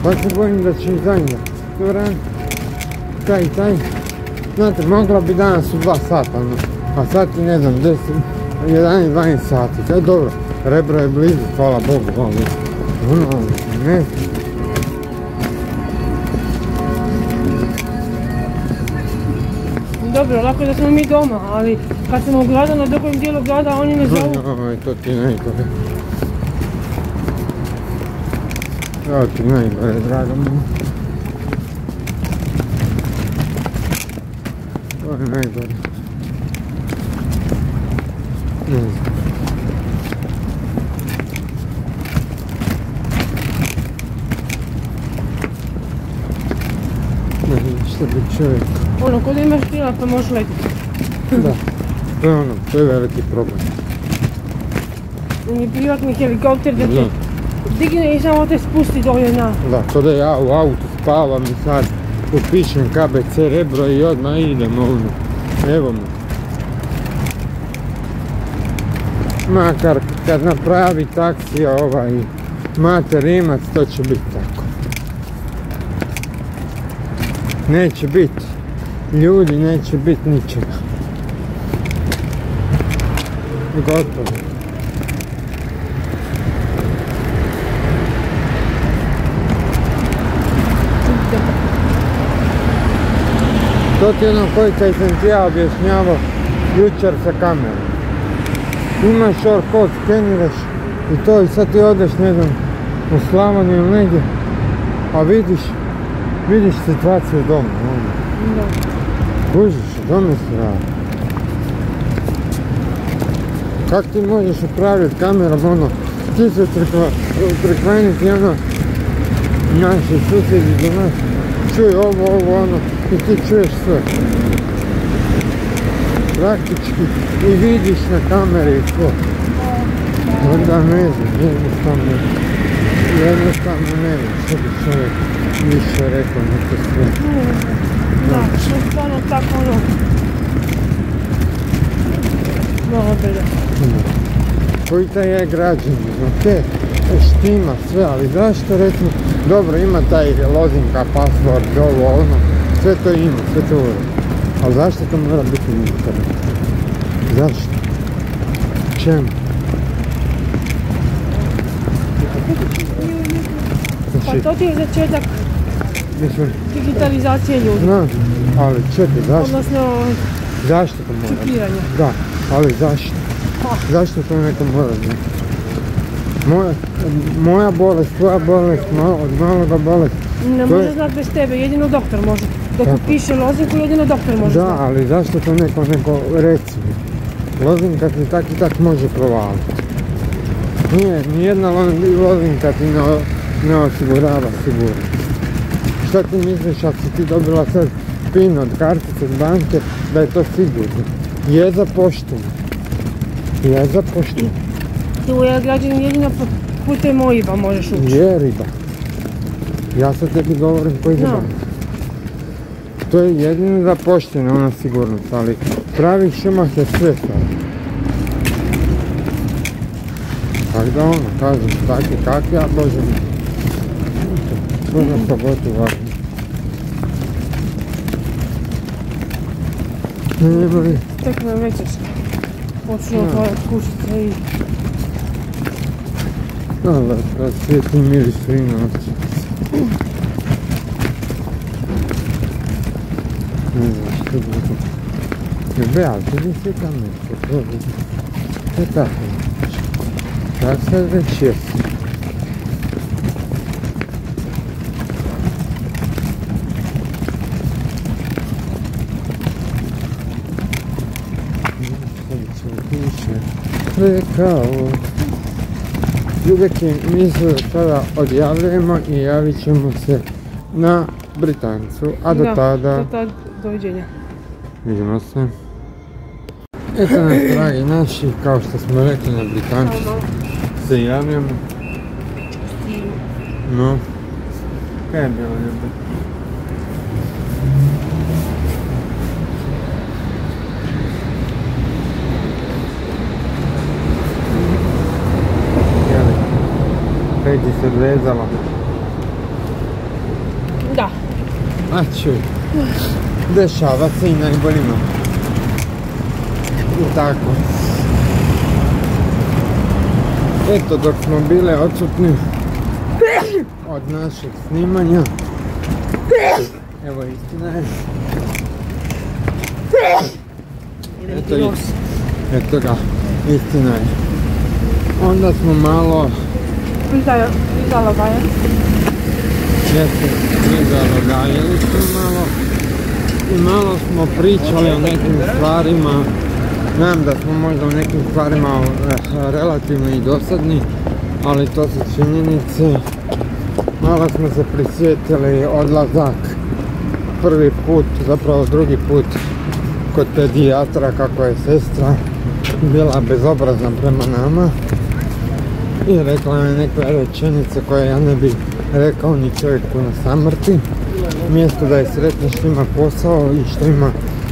pa se bojim da će i zadnja, dobro, taj taj, znate, mogla bi danas u dva sata, ono, a sad je, ne znam, 10, 11-12 sati, to je dobro, Rebro je blizu, hvala Bogu, ali, ono, ne znam, Dobro, lako da smo mi doma, ali kad smo u na drugom dijelu grada, oni ne zovu. Oj, to ti najgore. To ti najgore, draga moja. To je najgore. Ne znam. Ne znam što bi čovjek... Ono, kod imaš krila pa možeš letiti. Da. To je ono, to je veliki problem. Je privatni helikopter da te digne i samo te spusti dolje na... Da, to da ja u autu spavam i sad upišem KBC Rebro i odmah idem ovdje. Evo me. Makar kad napravi taksija ovaj Mate Rimac, to će biti tako. Neće biti ljudi, neće biti ničega. I gotovo. To ti je ono koji kaj sam ti ja objašnjavao jučer sa kamerom. Imaš short code, skeniraš i to i sad ti odeš, ne znam, u Slavoniju ili negdje, a vidiš, vidiš situaciju doma, ono. Kužiš, radi. Kak ti možeš upravljati kamerom, ono, ti se prekrenuti, ono, naši susjedi do nas, čuj ovo, ovo, ono, i ti čuješ sve. Praktički i vidiš na kameri i sve. Onda ne znam, jednostavno, jednostavno ne znam što bi čovjek više rekao na to sve. Da, tako ono... Malo koji taj je građanin, ok, štima sve, ali zašto recimo, dobro ima taj lozinka, password, ovo, ono, sve to ima, sve to uro. Ali zašto to mora biti internetu? Zašto? Čemu? Pa to ti je začetak digitalizacije ljudi. znam, ali čekaj, zašto? Odnosno, Zašto to mora biti? čipiranja. Da, Ali zašto? Pa. Zašto to neko mora znati? Moja, moja bolest, tvoja bolest, od maloga bolest. Ne je- može znat bez tebe, jedino doktor može. Dok Tako. piše lozinku, jedino doktor može Da, znat. ali zašto to neko, neko reci mi? Lozinka ti tak i tak može provaliti. Nije, nijedna lo- lozinka ti ne, osigurava sigurno. Šta ti misliš ako si ti dobila sad pin od kartice od banke, da je to sigurno? Je za. Je za pošteno. Ti u građanin jedino pu- putem OIB-a možeš ući. Je riba. Ja sad tebi govorim koji banku. To je jedino za pošteno, ona sigurnost, ali pravi šumah je sve sad. Tako da ono, kažem, takvi kakvi, a Bože mi. Je na Не, не върви. Тъкме вече. Почна да. това е кушица и... Ала, брат, вие ти мириш на нас. Не защо бъде. Не бе, а ти ли си там нещо? Е така. Как се вече? Rekao. Ljubeki, mi se sada odjavljujemo i javit ćemo se na Britancu, a do Da, tada Do tad, doviđenja. vidimo se. Eto nas, dragi naši, kao što smo rekli na Britancu se javljamo. No, kaj je bilo ljubav? Ti se odvezala? Da. A čuj, dešava se i najboljima. I tako. Eto, dok smo bile odsutni od našeg snimanja, evo istina je, Eto eto ga, istina je. Onda smo malo, Smo malo i malo smo pričali o nekim stvarima. Znam da smo možda u nekim stvarima eh, relativno i dosadni, ali to su činjenice. Malo smo se prisjetili odlazak prvi put, zapravo drugi put kod pedijatra kako je sestra bila bezobrazna prema nama i rekla je neke rečenice koje ja ne bi rekao ni čovjeku na samrti. Mjesto da je sretna što ima posao i što ima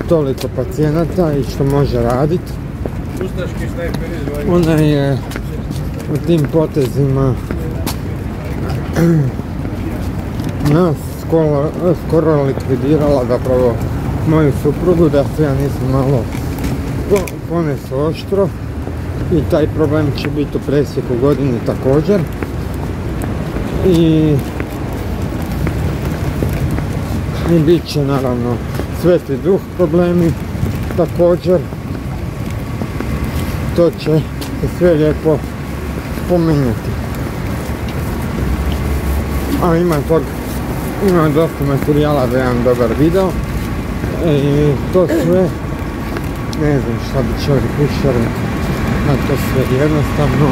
toliko pacijenata i što može raditi. Ona je u tim potezima nas skoro, skoro likvidirala zapravo moju suprugu da se ja nisam malo po- poneso oštro i taj problem će biti u presjeku godine također. I i bit će naravno sveti duh problemi također. To će se sve lijepo pominjati a ima tog ima dosta materijala za jedan dobar video. I to sve ne znam šta bi čovjek više rekao a to sve jednostavno.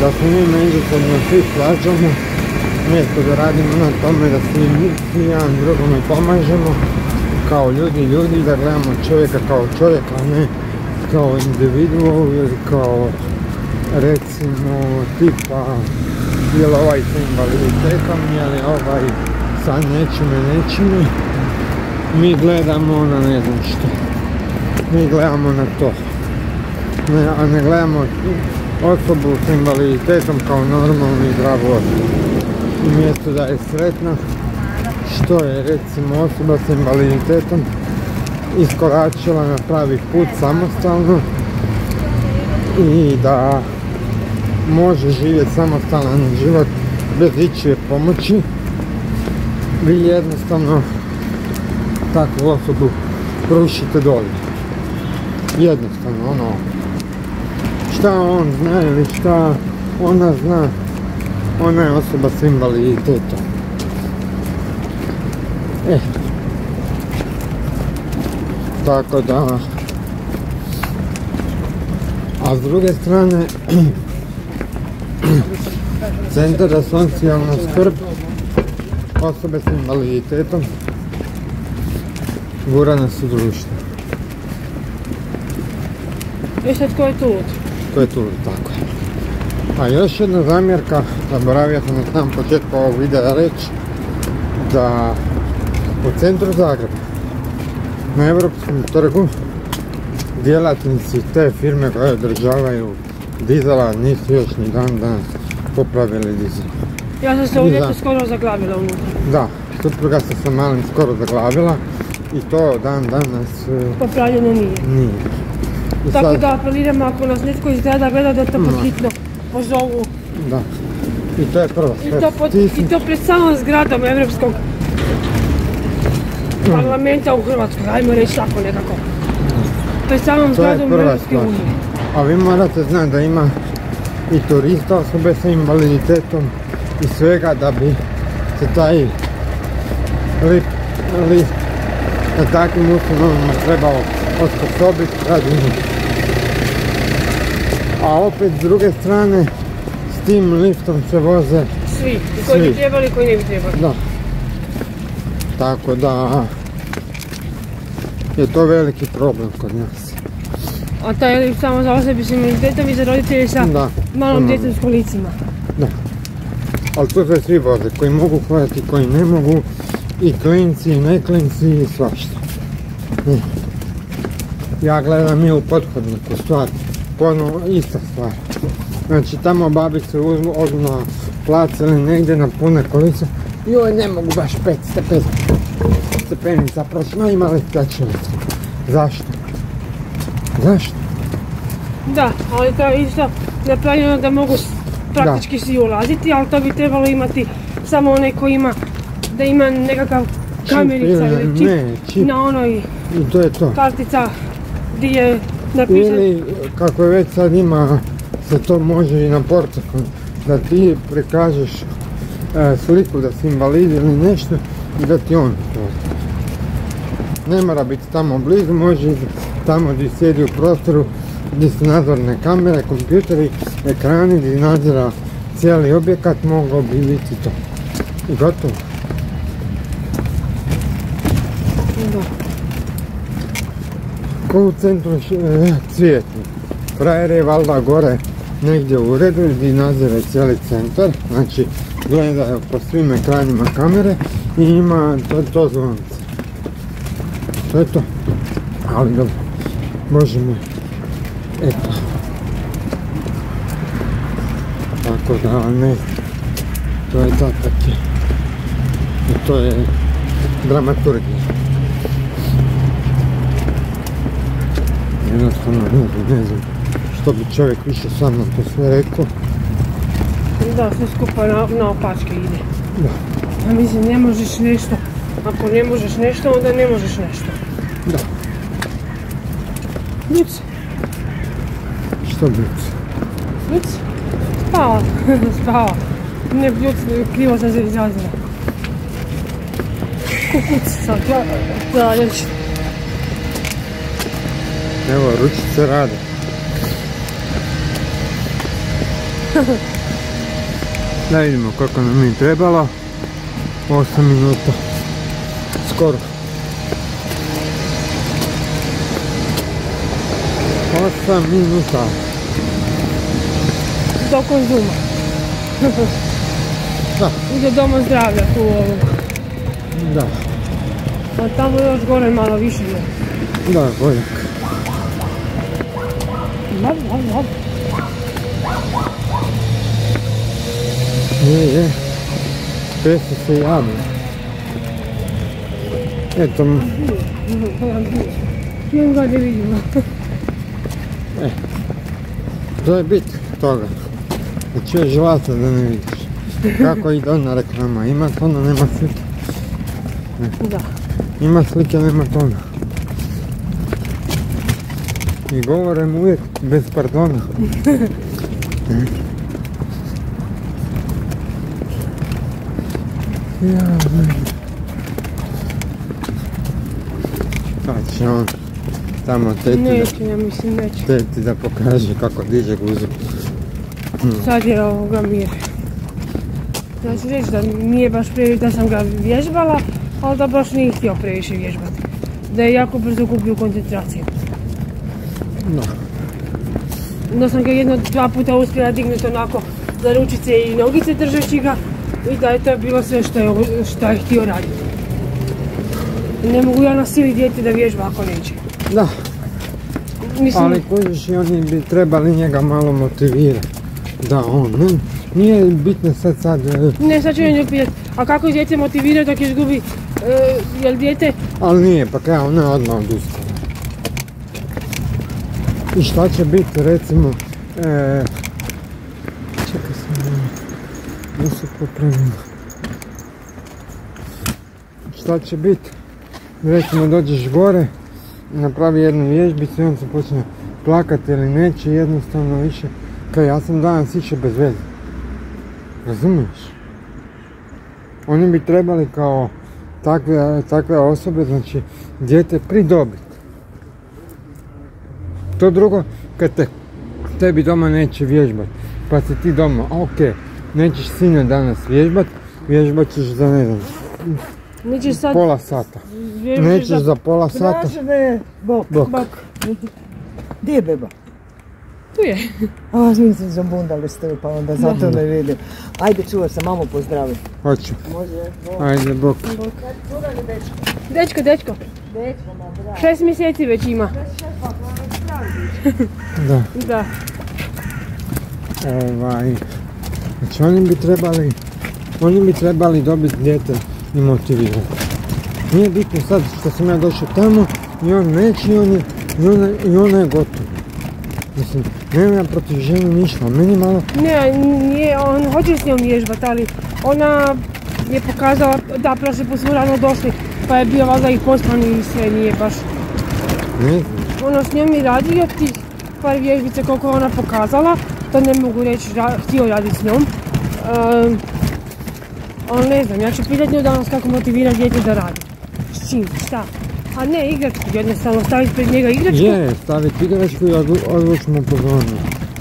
Da se mi međusobno svi slažemo mjesto da radimo na tome da svi, svi jedan drugome pomažemo. Kao ljudi ljudi da gledamo čovjeka kao čovjeka a ne kao individuo ili kao recimo tipa je li ovaj sa invaliditetom je li ovaj sa nečime nečime mi gledamo na ne znam što. Mi gledamo na to. Ne, a ne gledamo osobu s invaliditetom kao normalnu i zdravu osobu. I mjesto da je sretna što je recimo osoba s invaliditetom iskoračila na pravi put samostalno i da može živjeti samostalan život bez ičije pomoći vi jednostavno takvu osobu rušite dolje. Jednostavno, ono, šta on zna ili šta ona zna, ona je osoba s invaliditetom. E, tako da, a s druge strane, Centar za socijalnu skrb osobe s invaliditetom gura nas u društvo. E sad ko je tu lud? To je tu tako. A još jedna zamjerka, zaboravio sam na samom početku ovog videa reći, da u centru Zagreba, na Europskom trgu, djelatnici te firme koje održavaju dizela nisu još ni dan danas popravili dizel. Ja sam se u ljetu skoro zaglavila unutra. Da, supruga se sa malim skoro zaglavila i to dan danas e, Popravljeno nije. nije. I Tako sad- da apeliram ako nas netko iz grada gleda da to Ma. hitno pozovu. Da. I to je prva I to, pod, Ti si- I to pred samom zgradom Evropskog parlamenta u Hrvatskoj, ajmo reći tako nekako. Pred samom To je zgradom Evropske unije. A vi morate znati da ima i turista osobe sa invaliditetom i svega da bi se taj lip, list na takvim ustanovama trebao osposobiti radi njih. A opet s druge strane s tim liftom se voze Svi, i koji Svi. bi trebali i koji ne bi trebali. Da. Tako da je to veliki problem kod nas. A taj lift samo za osobe s invaliditetom i za roditelje sa Da. malom djecom s kolicima. Ali tu se svi voze, koji mogu hodati, koji ne mogu, i klinci, i ne klinci, i svašta. Ne. Ja gledam i u pothodniku stvar, ponovo ista stvar. Znači tamo babice uzmu, odu na plac ili negdje na pune kolice, joj ne mogu baš pet stepen, stepenica proći, no ima li. Zašto? Zašto? Da, ali to je isto napravljeno da mogu praktički svi ulaziti, ali to bi trebalo imati samo onaj koji ima, da ima nekakav kamerica ili- čip ne, čip. na onoj I to je to. kartica gdje je napisano Ili kako je već sad ima, se to može i na portakon, da ti prikažeš e, sliku da si invalid ili nešto i da ti on to. Ne mora biti tamo blizu, može tamo gdje sjedi u prostoru, gdje su nadzorne kamere, kompjuteri, ekrani, gdje nadzira cijeli objekat, moglo bi biti to. I gotovo. Da. Ko u centru e, cvijetni. Frajer je valjda gore negdje u uredu gdje nadzire cijeli centar, znači gleda po svim ekranima kamere i ima to, zvonce. To je to. Ali dobro, bože moj. Eto. Tako da ne, to je je. I to je dramaturgija. Jednostavno ne znam, ne znam što bi čovjek više sa mnom to sve rekao. Da, sve skupa na, na opačke ide. Da. Ja mislim, ne možeš nešto, ako ne možeš nešto, onda ne možeš nešto. Da. Ljuc, Što bi? ljuc, spava, spava. Ne, ljuc, krivo sam se izrazila. Kukuc sam, da, da, reći. Evo, ručice rade. Da vidimo koliko nam je trebalo. 8 minuta. Skoro. 8 minuta. Do konzuma. Da. I do doma zdravlja tu ovog. Da, A tamo još gore malo više je. da, boljak. Lab, lab, lab. Je, je. Pesi se javlja. Eto, m- Čujem ga ne vidimo. to je bit toga. Da čuješ glasa da ne vidiš. Kako ide ona reklama, ima to, onda nema svjetla. Da. Ima slike, nema tona. I govorem uvijek bez pardona. Ja, Pa će on tamo teti da, Neće, ja mislim neće. teti da pokaže kako diže guzu. Sad je ovoga mir. Znači reći da nije baš previše, da sam ga vježbala, ali da baš nije htio previše vježbati. Da je jako brzo gubio koncentraciju. No. Onda sam ga jedno dva puta uspjela dignuti onako za ručice i nogice držeći ga i da je to bilo sve što je, što je htio raditi. Ne mogu ja na sili dijete da vježba ako neće. Da, Mislim, ali kužiš i oni bi trebali njega malo motivirati. Da on, ne, nije bitno sad sad, e, ne sad ću nju pitati, a kako dijete motivirati dok izgubi, e, jel dijete, ali nije, pa kaj ona je odmah odustala. I šta će biti recimo, e, čekaj sam, da se popravimo. Šta će biti, recimo dođeš gore, napravi jednu vježbicu i on se počne plakati ili neće, jednostavno više, kaj ja sam danas išao bez veze. Razumiješ? Oni bi trebali kao takve, takve osobe, znači dijete pridobiti. To drugo, kad te, tebi doma neće vježbati, pa si ti doma, ok, nećeš sine danas vježbat, vježbat ćeš za ne znam, nećeš sad pola sata. Nećeš za za pola sata, Traži me bok. bok. bok. Gdje je beba? Tu je. A, mi se zabundali ste pa onda zato ne vidim. Ajde, čuva se, mamu pozdravi. Hoću, Može, bok. ajde bok. Dečko? Dečko, dečko. Dečko, ma bravo. Šest mjeseci već ima. Da, Da. ovaj, znači oni bi trebali, oni bi trebali dobiti dijete i motivirati. Nije bitno sad što sam ja došao tamo i on neće i on je, i ona, i ona je gotova. Mislim, nemam ja protiv žene ništa, meni malo, Ne, nije, on hoće s njom vježbat, ali ona je pokazala da prošli put smo rano došli, pa je bio valjda i poslan i sve nije baš. ne znam, Ono s njom je radio tih par vježbice koliko ona pokazala, to ne mogu reći ra- htio raditi s njom. Ali ne znam, ja ću pitati nju danas kako motivira dijete da radi. S čim, šta? A ne igračku, jednostavno staviti pred njega igračku. je, staviti igračku i mu pozornost.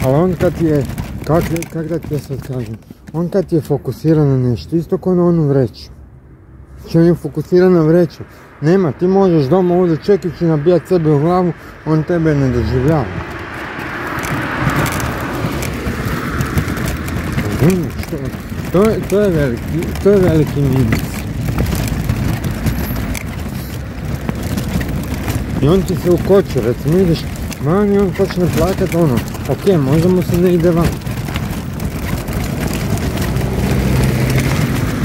Ali on kad je, kak, kak da ti ja sad kažem, on kad je fokusiran na nešto, isto kao na onu vreću. Znači on je fokusiran na vreću. Nema, ti možeš doma uzeti čekić i nabijat sebe u glavu, on tebe ne doživljava. To, je, to, je veliki, to je veliki minus. I on ti se ukoči, recimo ideš van on počne plakat, ono, ok, možemo se ne ide van.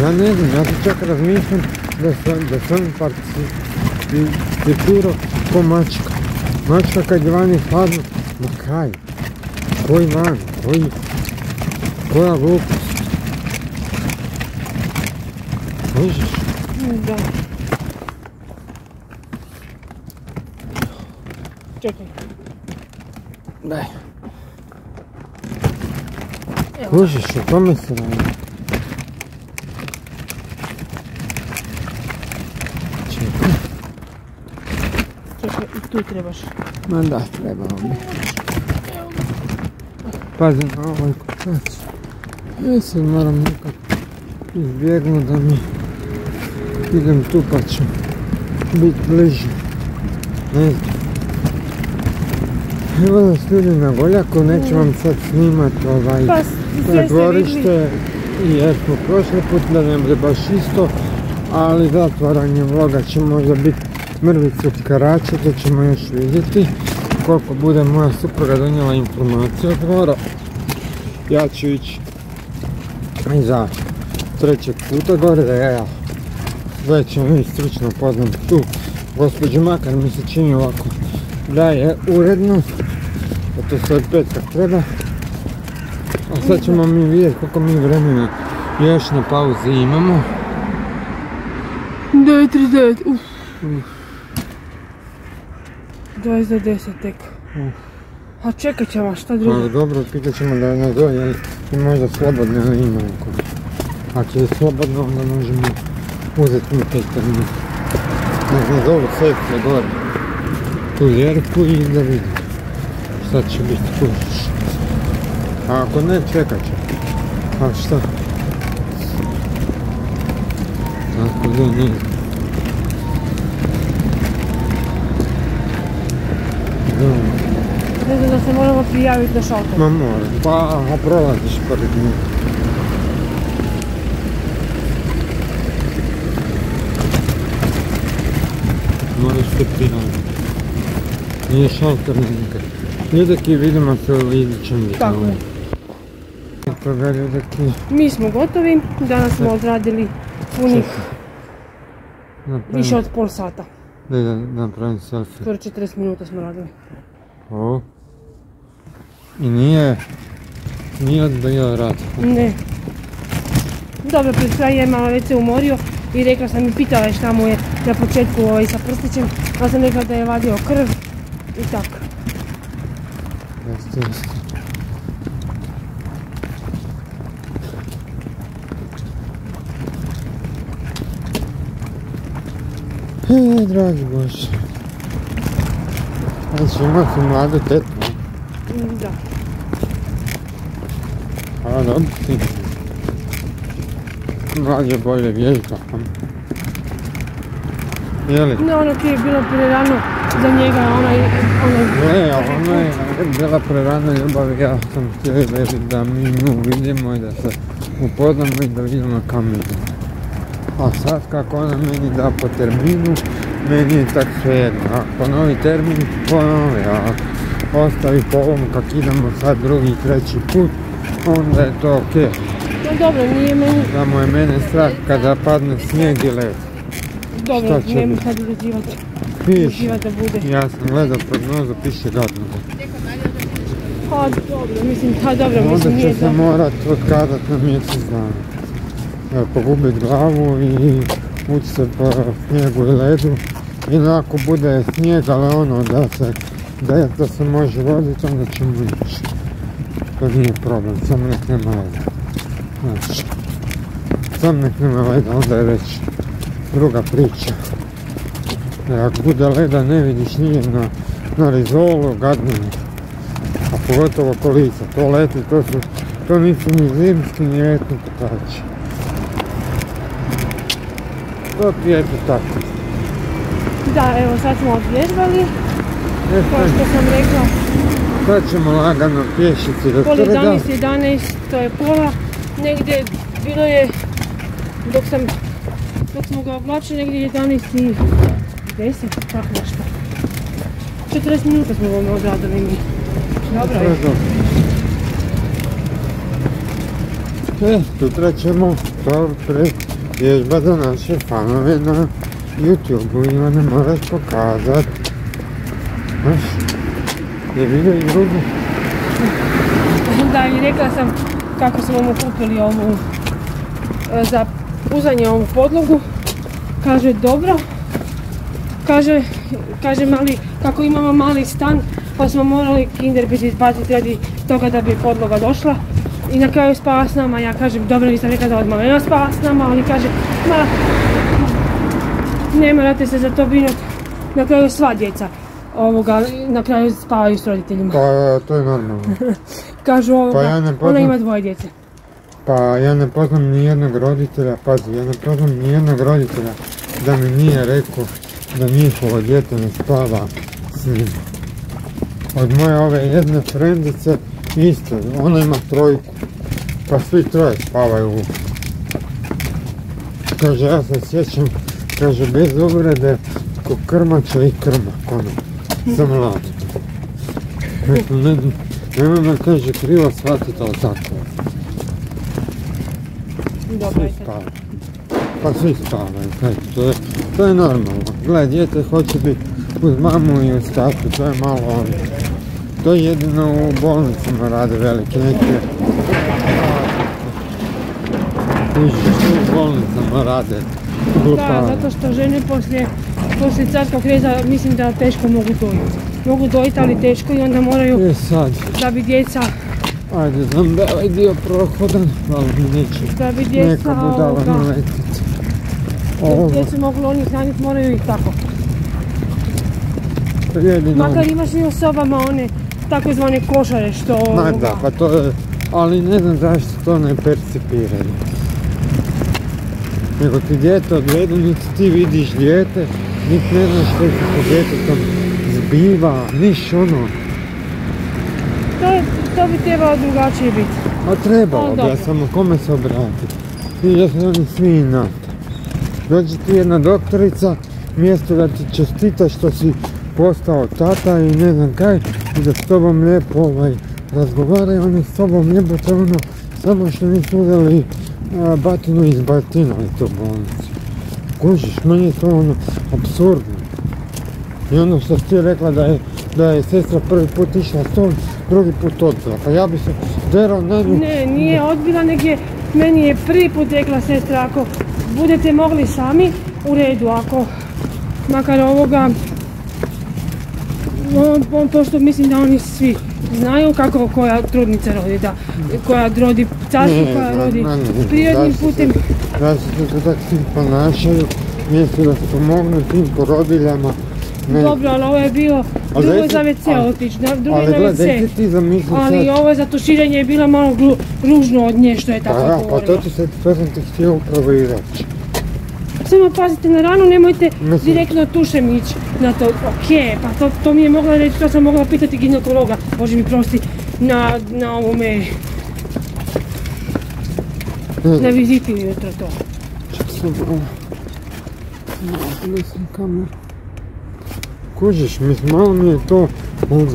Ja ne znam, ja se čak razmišljam da sam, da sam participirao ko mačka. Mačka kad je vani hladno, ma kaj? Koji van? Koji? Koja glupost? Služiš? Da. Čekaj. Daj. Služiš, o tome se radi. Čekaj. Čekaj, i tu trebaš. Ma da, trebalo bi. Pazi na ovaj kotač. Ja sad moram nekak izbjegnut da mi idem tu pa ću bit bliže. Ne znam. Evo nas ljudi na Goljaku, neću vam sad snimat ovaj Pa, dvorište i jer smo prošli put da ne bude baš isto, ali zatvaranje vloga će možda biti mrvicu od karače, to ćemo još vidjeti. Koliko bude moja supruga donijela informacije od dvora, ja ću ići za trećeg puta gore da ja već i stručno poznam tu gospođu Makar mi se čini ovako da je uredno, da to sve pet kad treba. A sad ćemo mi vidjeti koliko mi vremena još na pauzi imamo. 9.39, uf. Uf. 20 do 10 tek. A čekat ćemo, šta drugo? Ali dobro, pitat ćemo da ne dođe i možda slobodno ili ima neko. Ako je slobodno, onda možemo uzeti mi taj termin. Nek nas zovu sekcija gore. Tu jerku i da vidimo šta će biti kužiš. A ako ne, čekat će. A šta? Tako da nije. Ne znam da se moramo prijaviti na šalter. Ma mora, pa a prolaziš pored nje. Moraš se prijaviti. Nije šalter nikad. Ljudaki vidimo se u idućem videu. Tako je. Mi smo gotovi, danas smo odradili punih više od pol sata. Daj da napravim selfie. Skoro 40 minuta smo radili. O. I nije, nije odbio rad. Ne. Dobro, pred kraj je malo već se umorio i rekla sam i pitala je šta mu je na početku ovaj, sa prstićem, pa sam rekla da je vadio krv i tako. Jeste, jeste. E, dragi Bože. Znači imati mladu tetu. Da. A dobro ti. Mlad je bolje vježba. Jeli? No, ono ti je bilo prerano za njega, onaj, onaj, Ne, ono je bila prerana ljubav, ja sam htio reći da mi nju vidimo i da se upoznamo i da vidimo kam idemo. A sad kako ona meni da po terminu, meni je tak svejedno. Ako novi termin, ponovi, a ostavi po ovom kak idemo sad drugi, treći put, onda je to okej. no dobro, nije meni, Samo je mene strah kada padne snijeg i led. dobro, biti? sad izazivati, Piše, da bude. ja sam gledao prognozu, piše gadno. Pa dobro, mislim, pa dobro, Onda mislim, nije će se dobro. morat otkadat na mjesec dana. Evo, pogubit glavu i ući se po snijegu i ledu. I ako bude snijeg, ali ono da se, da, se može voditi, onda ćemo ići. To nije problem, samo nek nema leda. Znači, sam nek nema leda, onda je već druga priča. Ako bude leda ne vidiš nije na, na rizolu, gadno. A pogotovo kolica, to leti, to su, to nisu ni zimski ni ljetni kotači. To je tako. Da, evo sad smo odvježbali, E, kao što sam rekla, sad ćemo lagano pješiti do pol trga. 11, 11, to je pola, negdje bilo je, dok sam, dok smo ga oblačili, negdje 11 i 10, tako nešto. 40 minuta smo vam odradili mi. Dobro je. E, sutra ćemo to pre vježba za naše fanove na YouTube-u ne moraš pokazat. Znaš, je vidio i drugu. Da, i rekla sam kako smo mu kupili ovu e, za uzanje ovu podlogu. Kaže dobro. Kaže, kaže mali, kako imamo mali stan, pa smo morali kinder biti izbaciti radi toga da bi podloga došla. I na kraju spava s nama, ja kažem, dobro nisam rekla da odmah nema spava s nama, ali kaže, ma, ne morate se za to brinuti. Na kraju sva djeca ovoga, na kraju spavaju s roditeljima. Pa to je normalno. Kažu ovoga, Pa ja ne ona ima dvoje djece. Pa ja ne poznam ni jednog roditelja, pazi, ja ne poznam ni jednog roditelja da mi nije rekao da njihovo dijete ne spava s njim. Od moje ove jedne frendice isto, ona ima trojku, pa svi troje spavaju u. Kaže, ja se sjećam, kaže, bez uvrede, ko krmača i krmak, ono, za mlad. Ne, nemoj me, kaže, krivo shvatiti, ali tako je. Je Svi spavaju. Pa svi spavaju, kaj, to je, to je normalno. Gle, dijete hoće biti uz mamu i uz tatu, to je malo ono. To jedino u bolnicama rade velike neke. U bolnicama rade Da, zato što žene poslije poslije carskog reza mislim da teško mogu dojiti. Mogu dojiti, ali teško i onda moraju E sad, da bi djeca, ajde, znam da ovaj dio prohodan, ali mi neće da bi neka djeca budala ovoga, naletit. da Ovo, djecu mogu oni hraniti, moraju ih tako. jedino Makar imaš i u sobama one takozvane košare što Ma da, pa to je, ali ne znam zašto to ne percipiraju. Nego ti dijete odvedu, niti ti vidiš dijete, niti ne znaš što se sa djetetom zbiva, niš ono. to, to bi trebalo drugačije biti. A trebalo A, bi, ja samo kome se obratiti. Sam oni svi na Dođe ti jedna doktorica, mjesto da ti čestita što si postao tata i ne znam kaj, i da s tobom lijepo ovaj, razgovaraju, oni s tobom ono, samo što nisu uzeli a, batinu i izbatinali to bolnicu. Kužiš, meni je to ono, apsurdno. I ono što ti rekla da je, da je sestra prvi put išla s tom, drugi put odbila. Pa ja bi se derao na nju. Ne, nije odbila, nego je, meni je prvi put rekla sestra, ako budete mogli sami, u redu, ako makar ovoga, on, on, pošto mislim da oni svi znaju kako koja trudnica rodi, da, koja rodi Ne, koja rodi prirodnim putem. Da se to tako svi ponašaju, mjesto da se pomognu tim porodiljama. Ne, Dobro, ali ovo je bilo, Ali drugo je za WC na- drugo ali gledaj, WC. Ali sad. ovo je za tuširanje je bilo malo glu- ružno od nje što je Pa tako da, pa govorila. to ti se, to sam ti htio upravo i reći. Samo pazite na ranu, nemojte Mislim- direktno tušem ići na to. Ok, pa to, to mi je mogla reći, to sam mogla pitati ginekologa, Bože mi prosti, na, na ovome, na znam, viziti ujutro to. čak sam ovo. Malo sam kameru. Kužiš, mislim, malo mi je to, ono.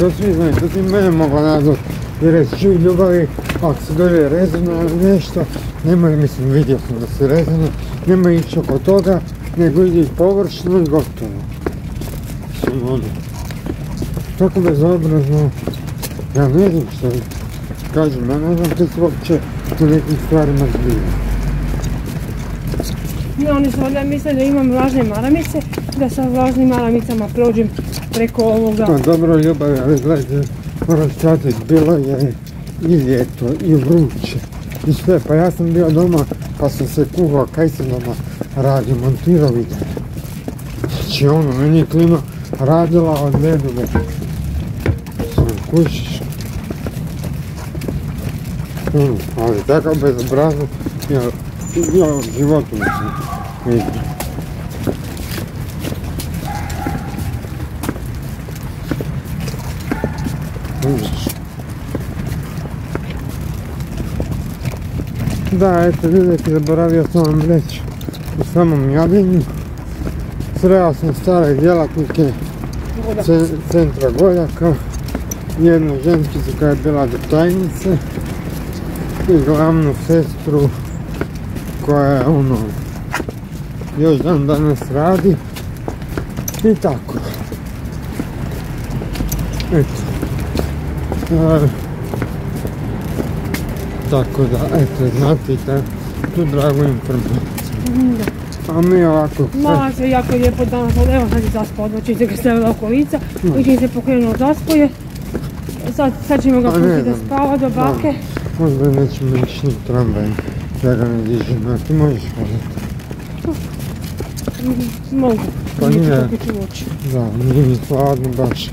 To svi znaju, to ti mene mogla nazvat i reći, ljubavi, ako se dolje rezano ili nešto, nemoj, mislim, vidio sam da se rezano, nemoj ići oko toga, nego idi površno i gotovo. Mislim, ono, tako bezobrazno, ja ne znam što kažem, ja ne znam ti se uopće u nekim stvarima zbiva. Ne, oni su onda misle da imam vlažne maramice, da sa vlažnim maramicama prođem preko ovoga. Pa dobro ljubav, ali gledajte, moram shvatiti, bilo je i ljeto, i vruće, i sve, pa ja sam bio doma, pa sam se kuhao, kaj sam doma radio, montirao video. Znači ono, meni je klima radila od nedove. Sam kućiš. Ono, ali takav bezobrazno, ja, ja u životu nisam vidio. Kužiš. Da, eto vidjeti, zaboravio sam vam reći u samom javljenju. Sreo sam stare djelatnike centra Goljaka, jednu ženskicu koja je bila do tajnice i glavnu sestru koja je ono još dan danas radi i tako. Eto. E, tako da, eto, znate ta- tu dragu informaciju. A mi ovako sve Mala se jako lijepo danas, ali evo sad je zaspao, noći se ga stavila oko lica, učin se pokrenuo zaspoje. Sad, sad ćemo ga A ne pustiti da spava do bake. Možda nećemo ići ni tramvajem, da ga ne dižemo, a ti možeš hodati. Mogu. Pa nije. Da, nije mi hladno baš.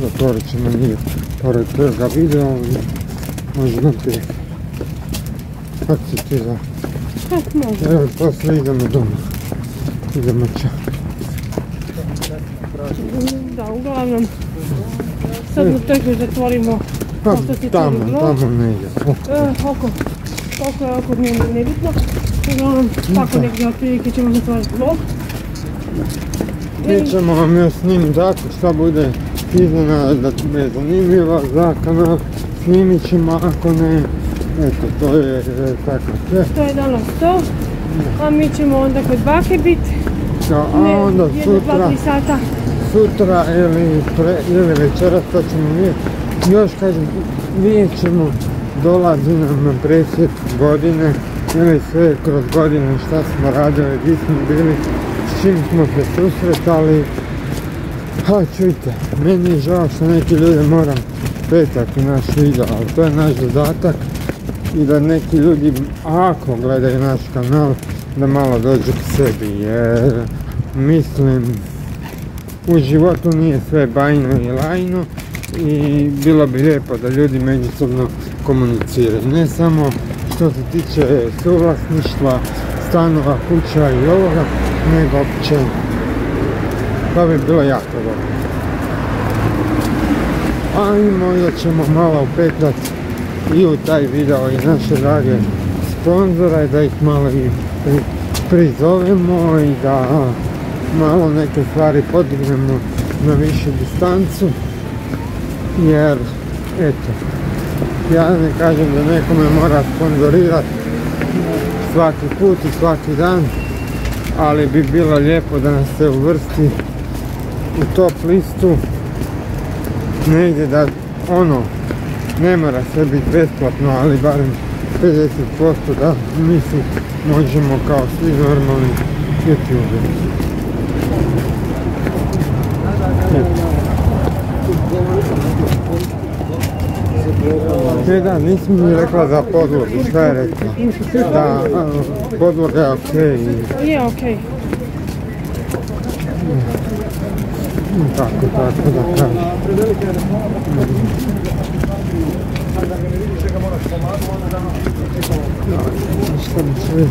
Zatvorit ćemo nije pored toga video i možda ti. Kako si ti za? E, mogu. Evo, poslije idemo doma. Idemo ča. Da, uglavnom. Sad mu trgu zatvorimo Pa tamo, tamo ne ide. E, oko. Oko oko nije nebitno. Uglavnom, tako negdje otprilike ćemo zatvoriti vlog. Mi ćemo vam još snimiti ako šta bude iznenada da će bude zanimljivo za kanal. Snimit ćemo ako ne. Eto, to je e, tako sve. To je danas to. A mi ćemo onda kod bake biti. A Ne, onda jedno, sutra, sata. sutra ili, pre, ili večeras, to ćemo vidjeti. Još kažem, vidjet ćemo, dolazi nam presjek godine ili sve kroz godine šta smo radili, gdje smo bili, s čim smo se susretali. Ha, čujte, meni je žao što neki ljudi moram petati naš video, ali to je naš zadatak i da neki ljudi, ako gledaju naš kanal, da malo dođu k sebi, jer mislim, u životu nije sve bajno i lajno i bilo bi lijepo da ljudi međusobno komuniciraju. Ne samo što se tiče suvlasništva, stanova, kuća i ovoga, nego općenito. To bi bilo jako dobro. Ajmo da ćemo malo upetrat i u taj video i naše drage sponzora da ih malo i prizovemo i da malo neke stvari podignemo na višu distancu jer eto ja ne kažem da nekome mora sponzorirati svaki put i svaki dan ali bi bilo lijepo da nas se uvrsti u top listu negdje da ono ne mora sve biti besplatno ali barem 50% da mi si možemo kao svi normalni youtuberi E da, nisi mi rekla za podlogu, šta je rekla? Da, podloga je okej. Je okej. Tako, tako da kažem. Šta mi sve?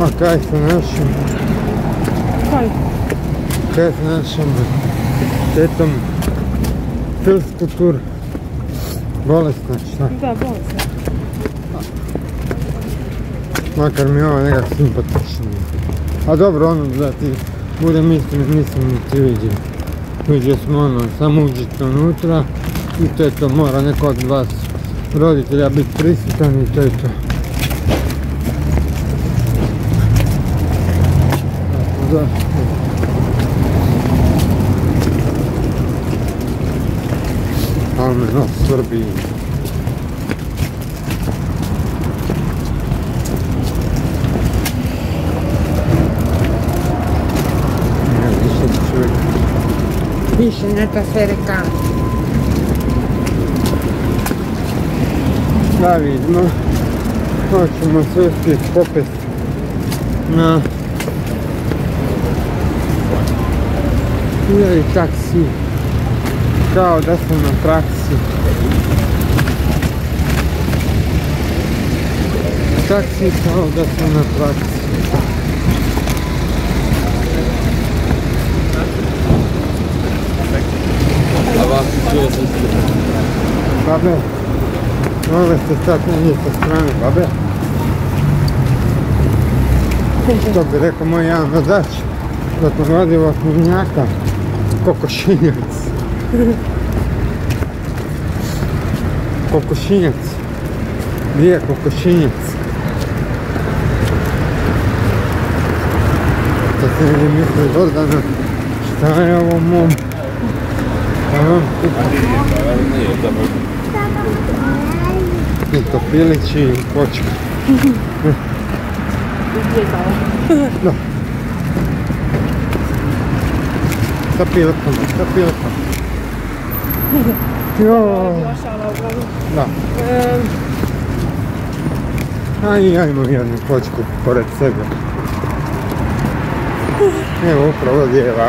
A kaj sa našim, Kaj? kaj sa našom tetom Filskutur bolesna, šta? Da, bolesna. Makar mi je ovo nekak simpatičnije. A dobro, ono da ti budem iskren, nisam ni ti vidio. Vidio smo ono, samo uđite unutra i to je to, mora neko od vas roditelja biti prisutan i to je to. Tako da, ali nos svrbi. Ne, više da čovjek Više ne ta sve reka. Da vidimo. Hoćemo se uspjeti popest na ili taksi. Kao da sam na praksi. Taksi kao da sam na praksi. Babe, mogli ste stati negdje sa strane, babe? Što bi rekao moj jedan vozač, da smo radi ovak mrnjaka, kokošinjac. Kokošinjac. Gdje je kokošinjac? Da se ne misli Gordana, šta je ovo mom? Aha, i počka. Da. Sa pilkom, sa pilkom. Jo, da. A i ja imam jednu počku pored sebe. Evo upravo djeva.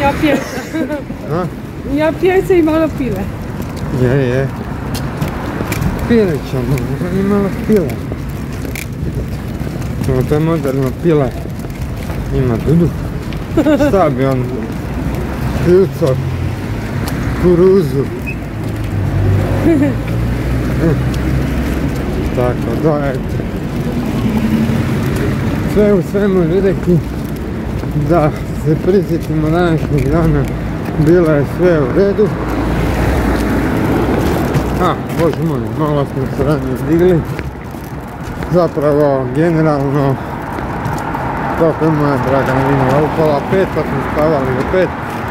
ja pjevca. Ja pjevca i malo pile. Je, je. Pile ćemo, i malo pile. Evo to je moderno pile. Ima dudu. Šta bi on kljuco kuruzu. Tako, da, eto. Sve u svemu vidjeti da se prisjetimo današnjeg dana bilo je sve u redu. A, bože moj, malo smo se ranije digli. Zapravo, generalno, kako je moja draga Marina upala pet, pa smo spavali do pet.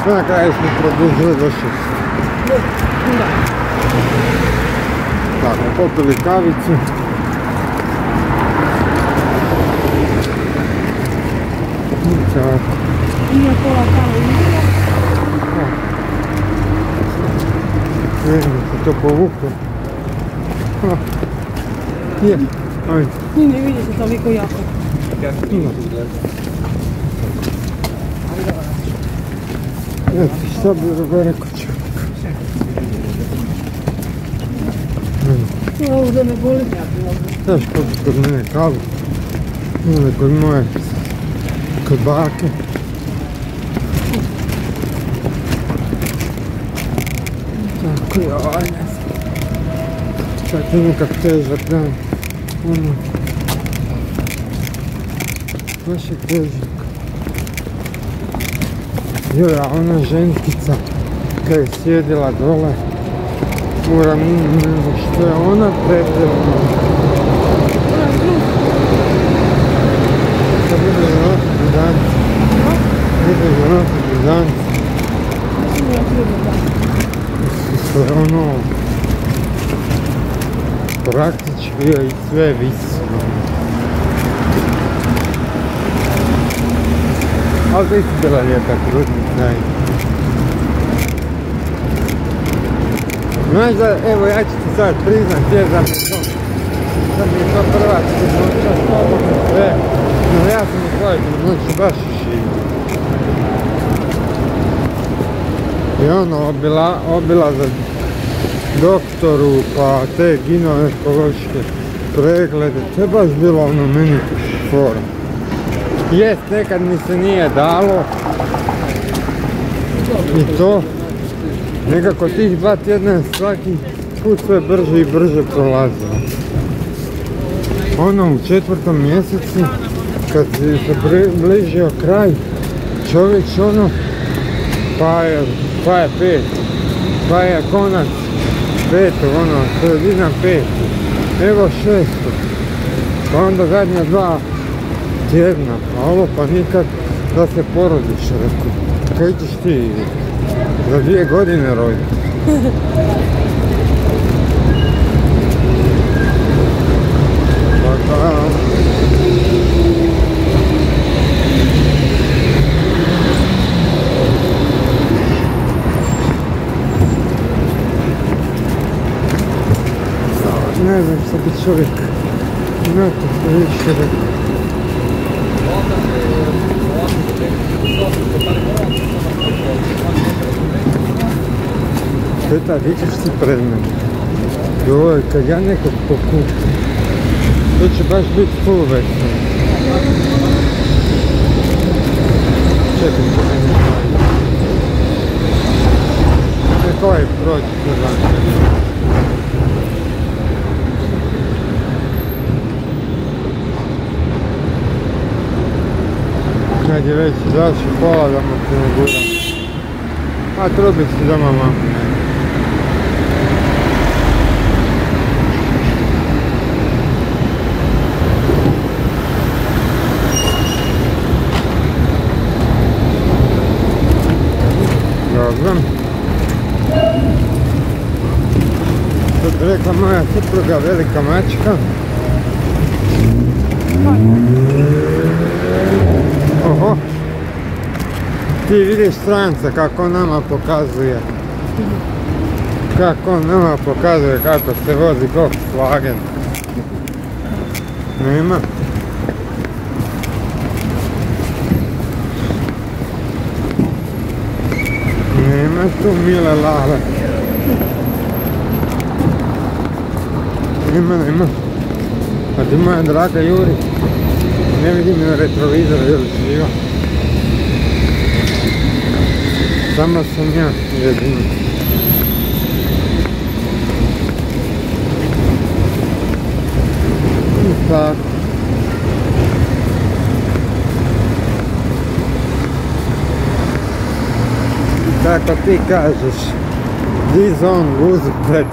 Na kraju smo produžili do šest. tako, popili kavicu. Tako. Nije pola kave igra. Vidim da se to povuklo. Ha. Je, ajde. Ni ne vidi se toliko jako. Eto, šta bi Robo rekao čovjek? Ovo da me boli. Znaš popit kod mene kavu, ili kod moje, kod bake. Tako joj, ne znam. Sad je nekak težak dan. Ono. Baš je težak. Joj, a ona ženskica kad je sjedila dole u znam što je ona pretjerala. Ona je ide za noć blizanci. Ide za noć blizanci. Mislim da je da. Što je ono... Praktički bio i sve visno. Ali to isto bila lijepa krutnica i... Znaš da, evo ja ću ti sad priznat, je da mi je to, da mi je to prva trudnoća s tobom i sve, no ja sam u tvojoj trudnoći baš ušivio. I ono, obila, obila za doktoru, pa te ginekološke preglede, to je baš bilo ono meni fora. Jest, nekad mi se nije dalo i to, nekako tih dva tjedna je svaki put sve brže i brže prolazilo. Ono u četvrtom mjesecu, kad se približio kraj, čovjek ono, pa je, pa je pet, pa je konac petog, ono, sredina pet, evo šesto, pa onda zadnja dva tjedna, a ovo pa nikad da se porodiš, rekao, kaj ćeš ti za dvije godine roditi? Pa da, ne znam što bi čovjek na to što više rekao. Peta, gdje ćeš ti pred mene? Joj, kad ja nekog pokupim, to će baš biti full vesel. Čekaj, čekaj, ne znam. Nek ovaj prođe kod vas. Kad je već završi pola da mu se ne guram. A trubi si doma mamu. Dobro. Što bi rekla moja supruga, velika mačka. Oho. Ti vidiš stranca kako nama pokazuje. Kako nama pokazuje kako se vozi Volkswagen. Nema. Nema tu mile lale. Nema, nema. A ti moja draga Juri. Ne vidim na retrovizoru je li živa. Samo sam ja jedino. I tako. Ti kažeš, di on vozi pred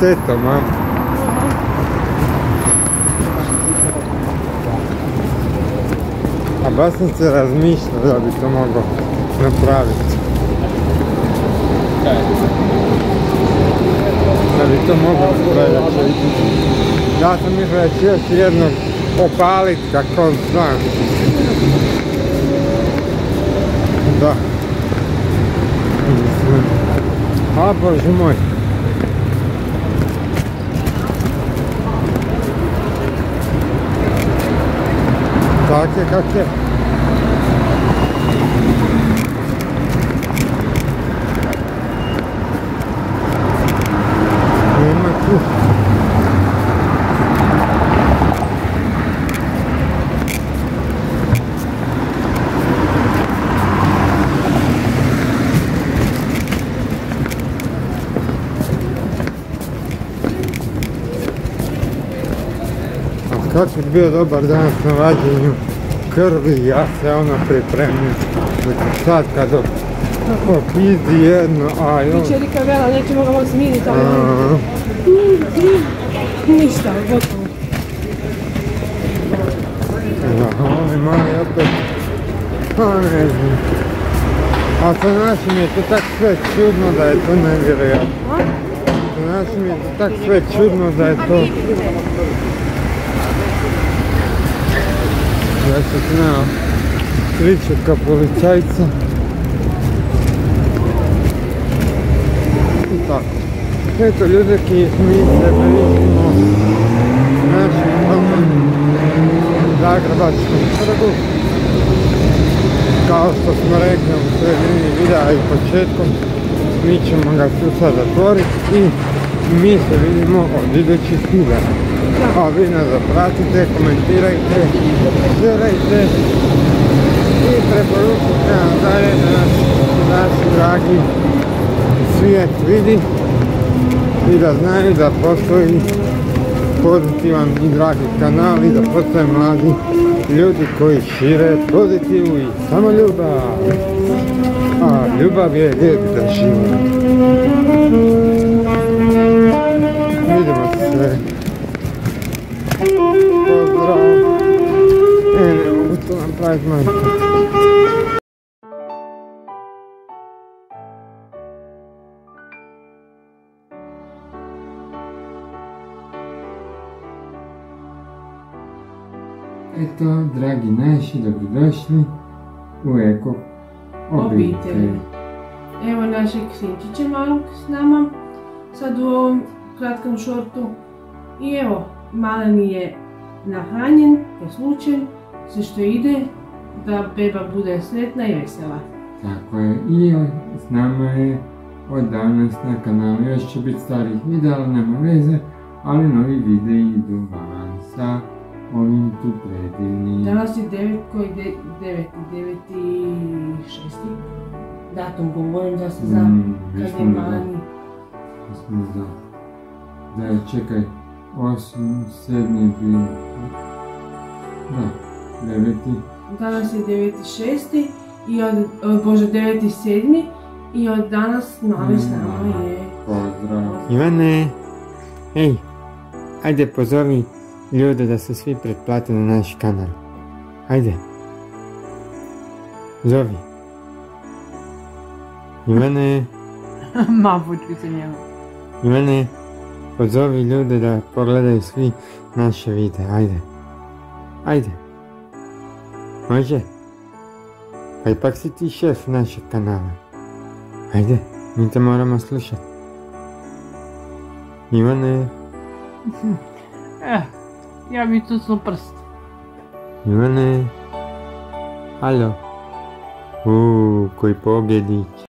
tetom, a? A baš sam se razmišljao da bi to mogao napraviti. Da bi to moglo proljeće Ja sam mislio da će još jednog opalit kako znam. Da. A bože moj. Tak je kak je. Nema tu. Je bio dobar danas na vađenju krvi, ja se ono pripremio. Znači sad kad popizdi jedno, a još... Biće Rika Vela, nećemo ga moći smiriti, ali ništa, gotovo. Da, oni mali opet, a ne znam. A sa našim je to tak sve čudno da je to nevjerojatno. Sa našim je to tak sve čudno da je to... Ja sam znao tričaka policajca. I tako. Eto ljudi ki mi se prišimo našim domom Zagrebačkom trgu. Kao što smo rekli u sredini videa i početkom, mi ćemo ga tu sad zatvoriti i mi se vidimo od idućih videa. A vi nas zapratite, komentirajte, širajte i preporučite nam dalje da nas naš dragi svijet vidi i da znaju da postoji pozitivan i dragi kanal i da postoje mladi ljudi koji šire pozitivu i samo ljubav. A ljubav je lijek za život. Napraviti majka. Eto, dragi naši, dobrodošli u Eko obitelj. Evo našeg sinčića malog s nama, sad u ovom kratkom šortu. I evo, maleni je nahranjen, poslučen, sve što ide, da beba bude sretna i vesela. Tako je, i s nama je od danas na kanalu još će biti starih videa, ali nema veze, ali novi videi idu van sa ovim tu predivnim. Danas je 9, koji je 9, 9 i 6. Datum govorim da se zna Mm, kad je nisam da. Da, čekaj, 8, 7 je. Da, 9. Danas je 9.6. i od, od Bože 9.7. i od danas mali s nama je... Pozdrav. Ivane, ej, ajde pozovi ljude da se svi pretplate na naš kanal. Ajde. Zovi. Ivane, Ma, buđi se njemu. Ivane, pozovi ljude da pogledaju svi naše videe. Ajde. Ajde. Može? Pa ipak si ti šef našeg kanala. Ajde, mi te moramo slušati. Ivane, Eh, ja bi tu prst. Ivane, alo. Uuu, koji pobjedić.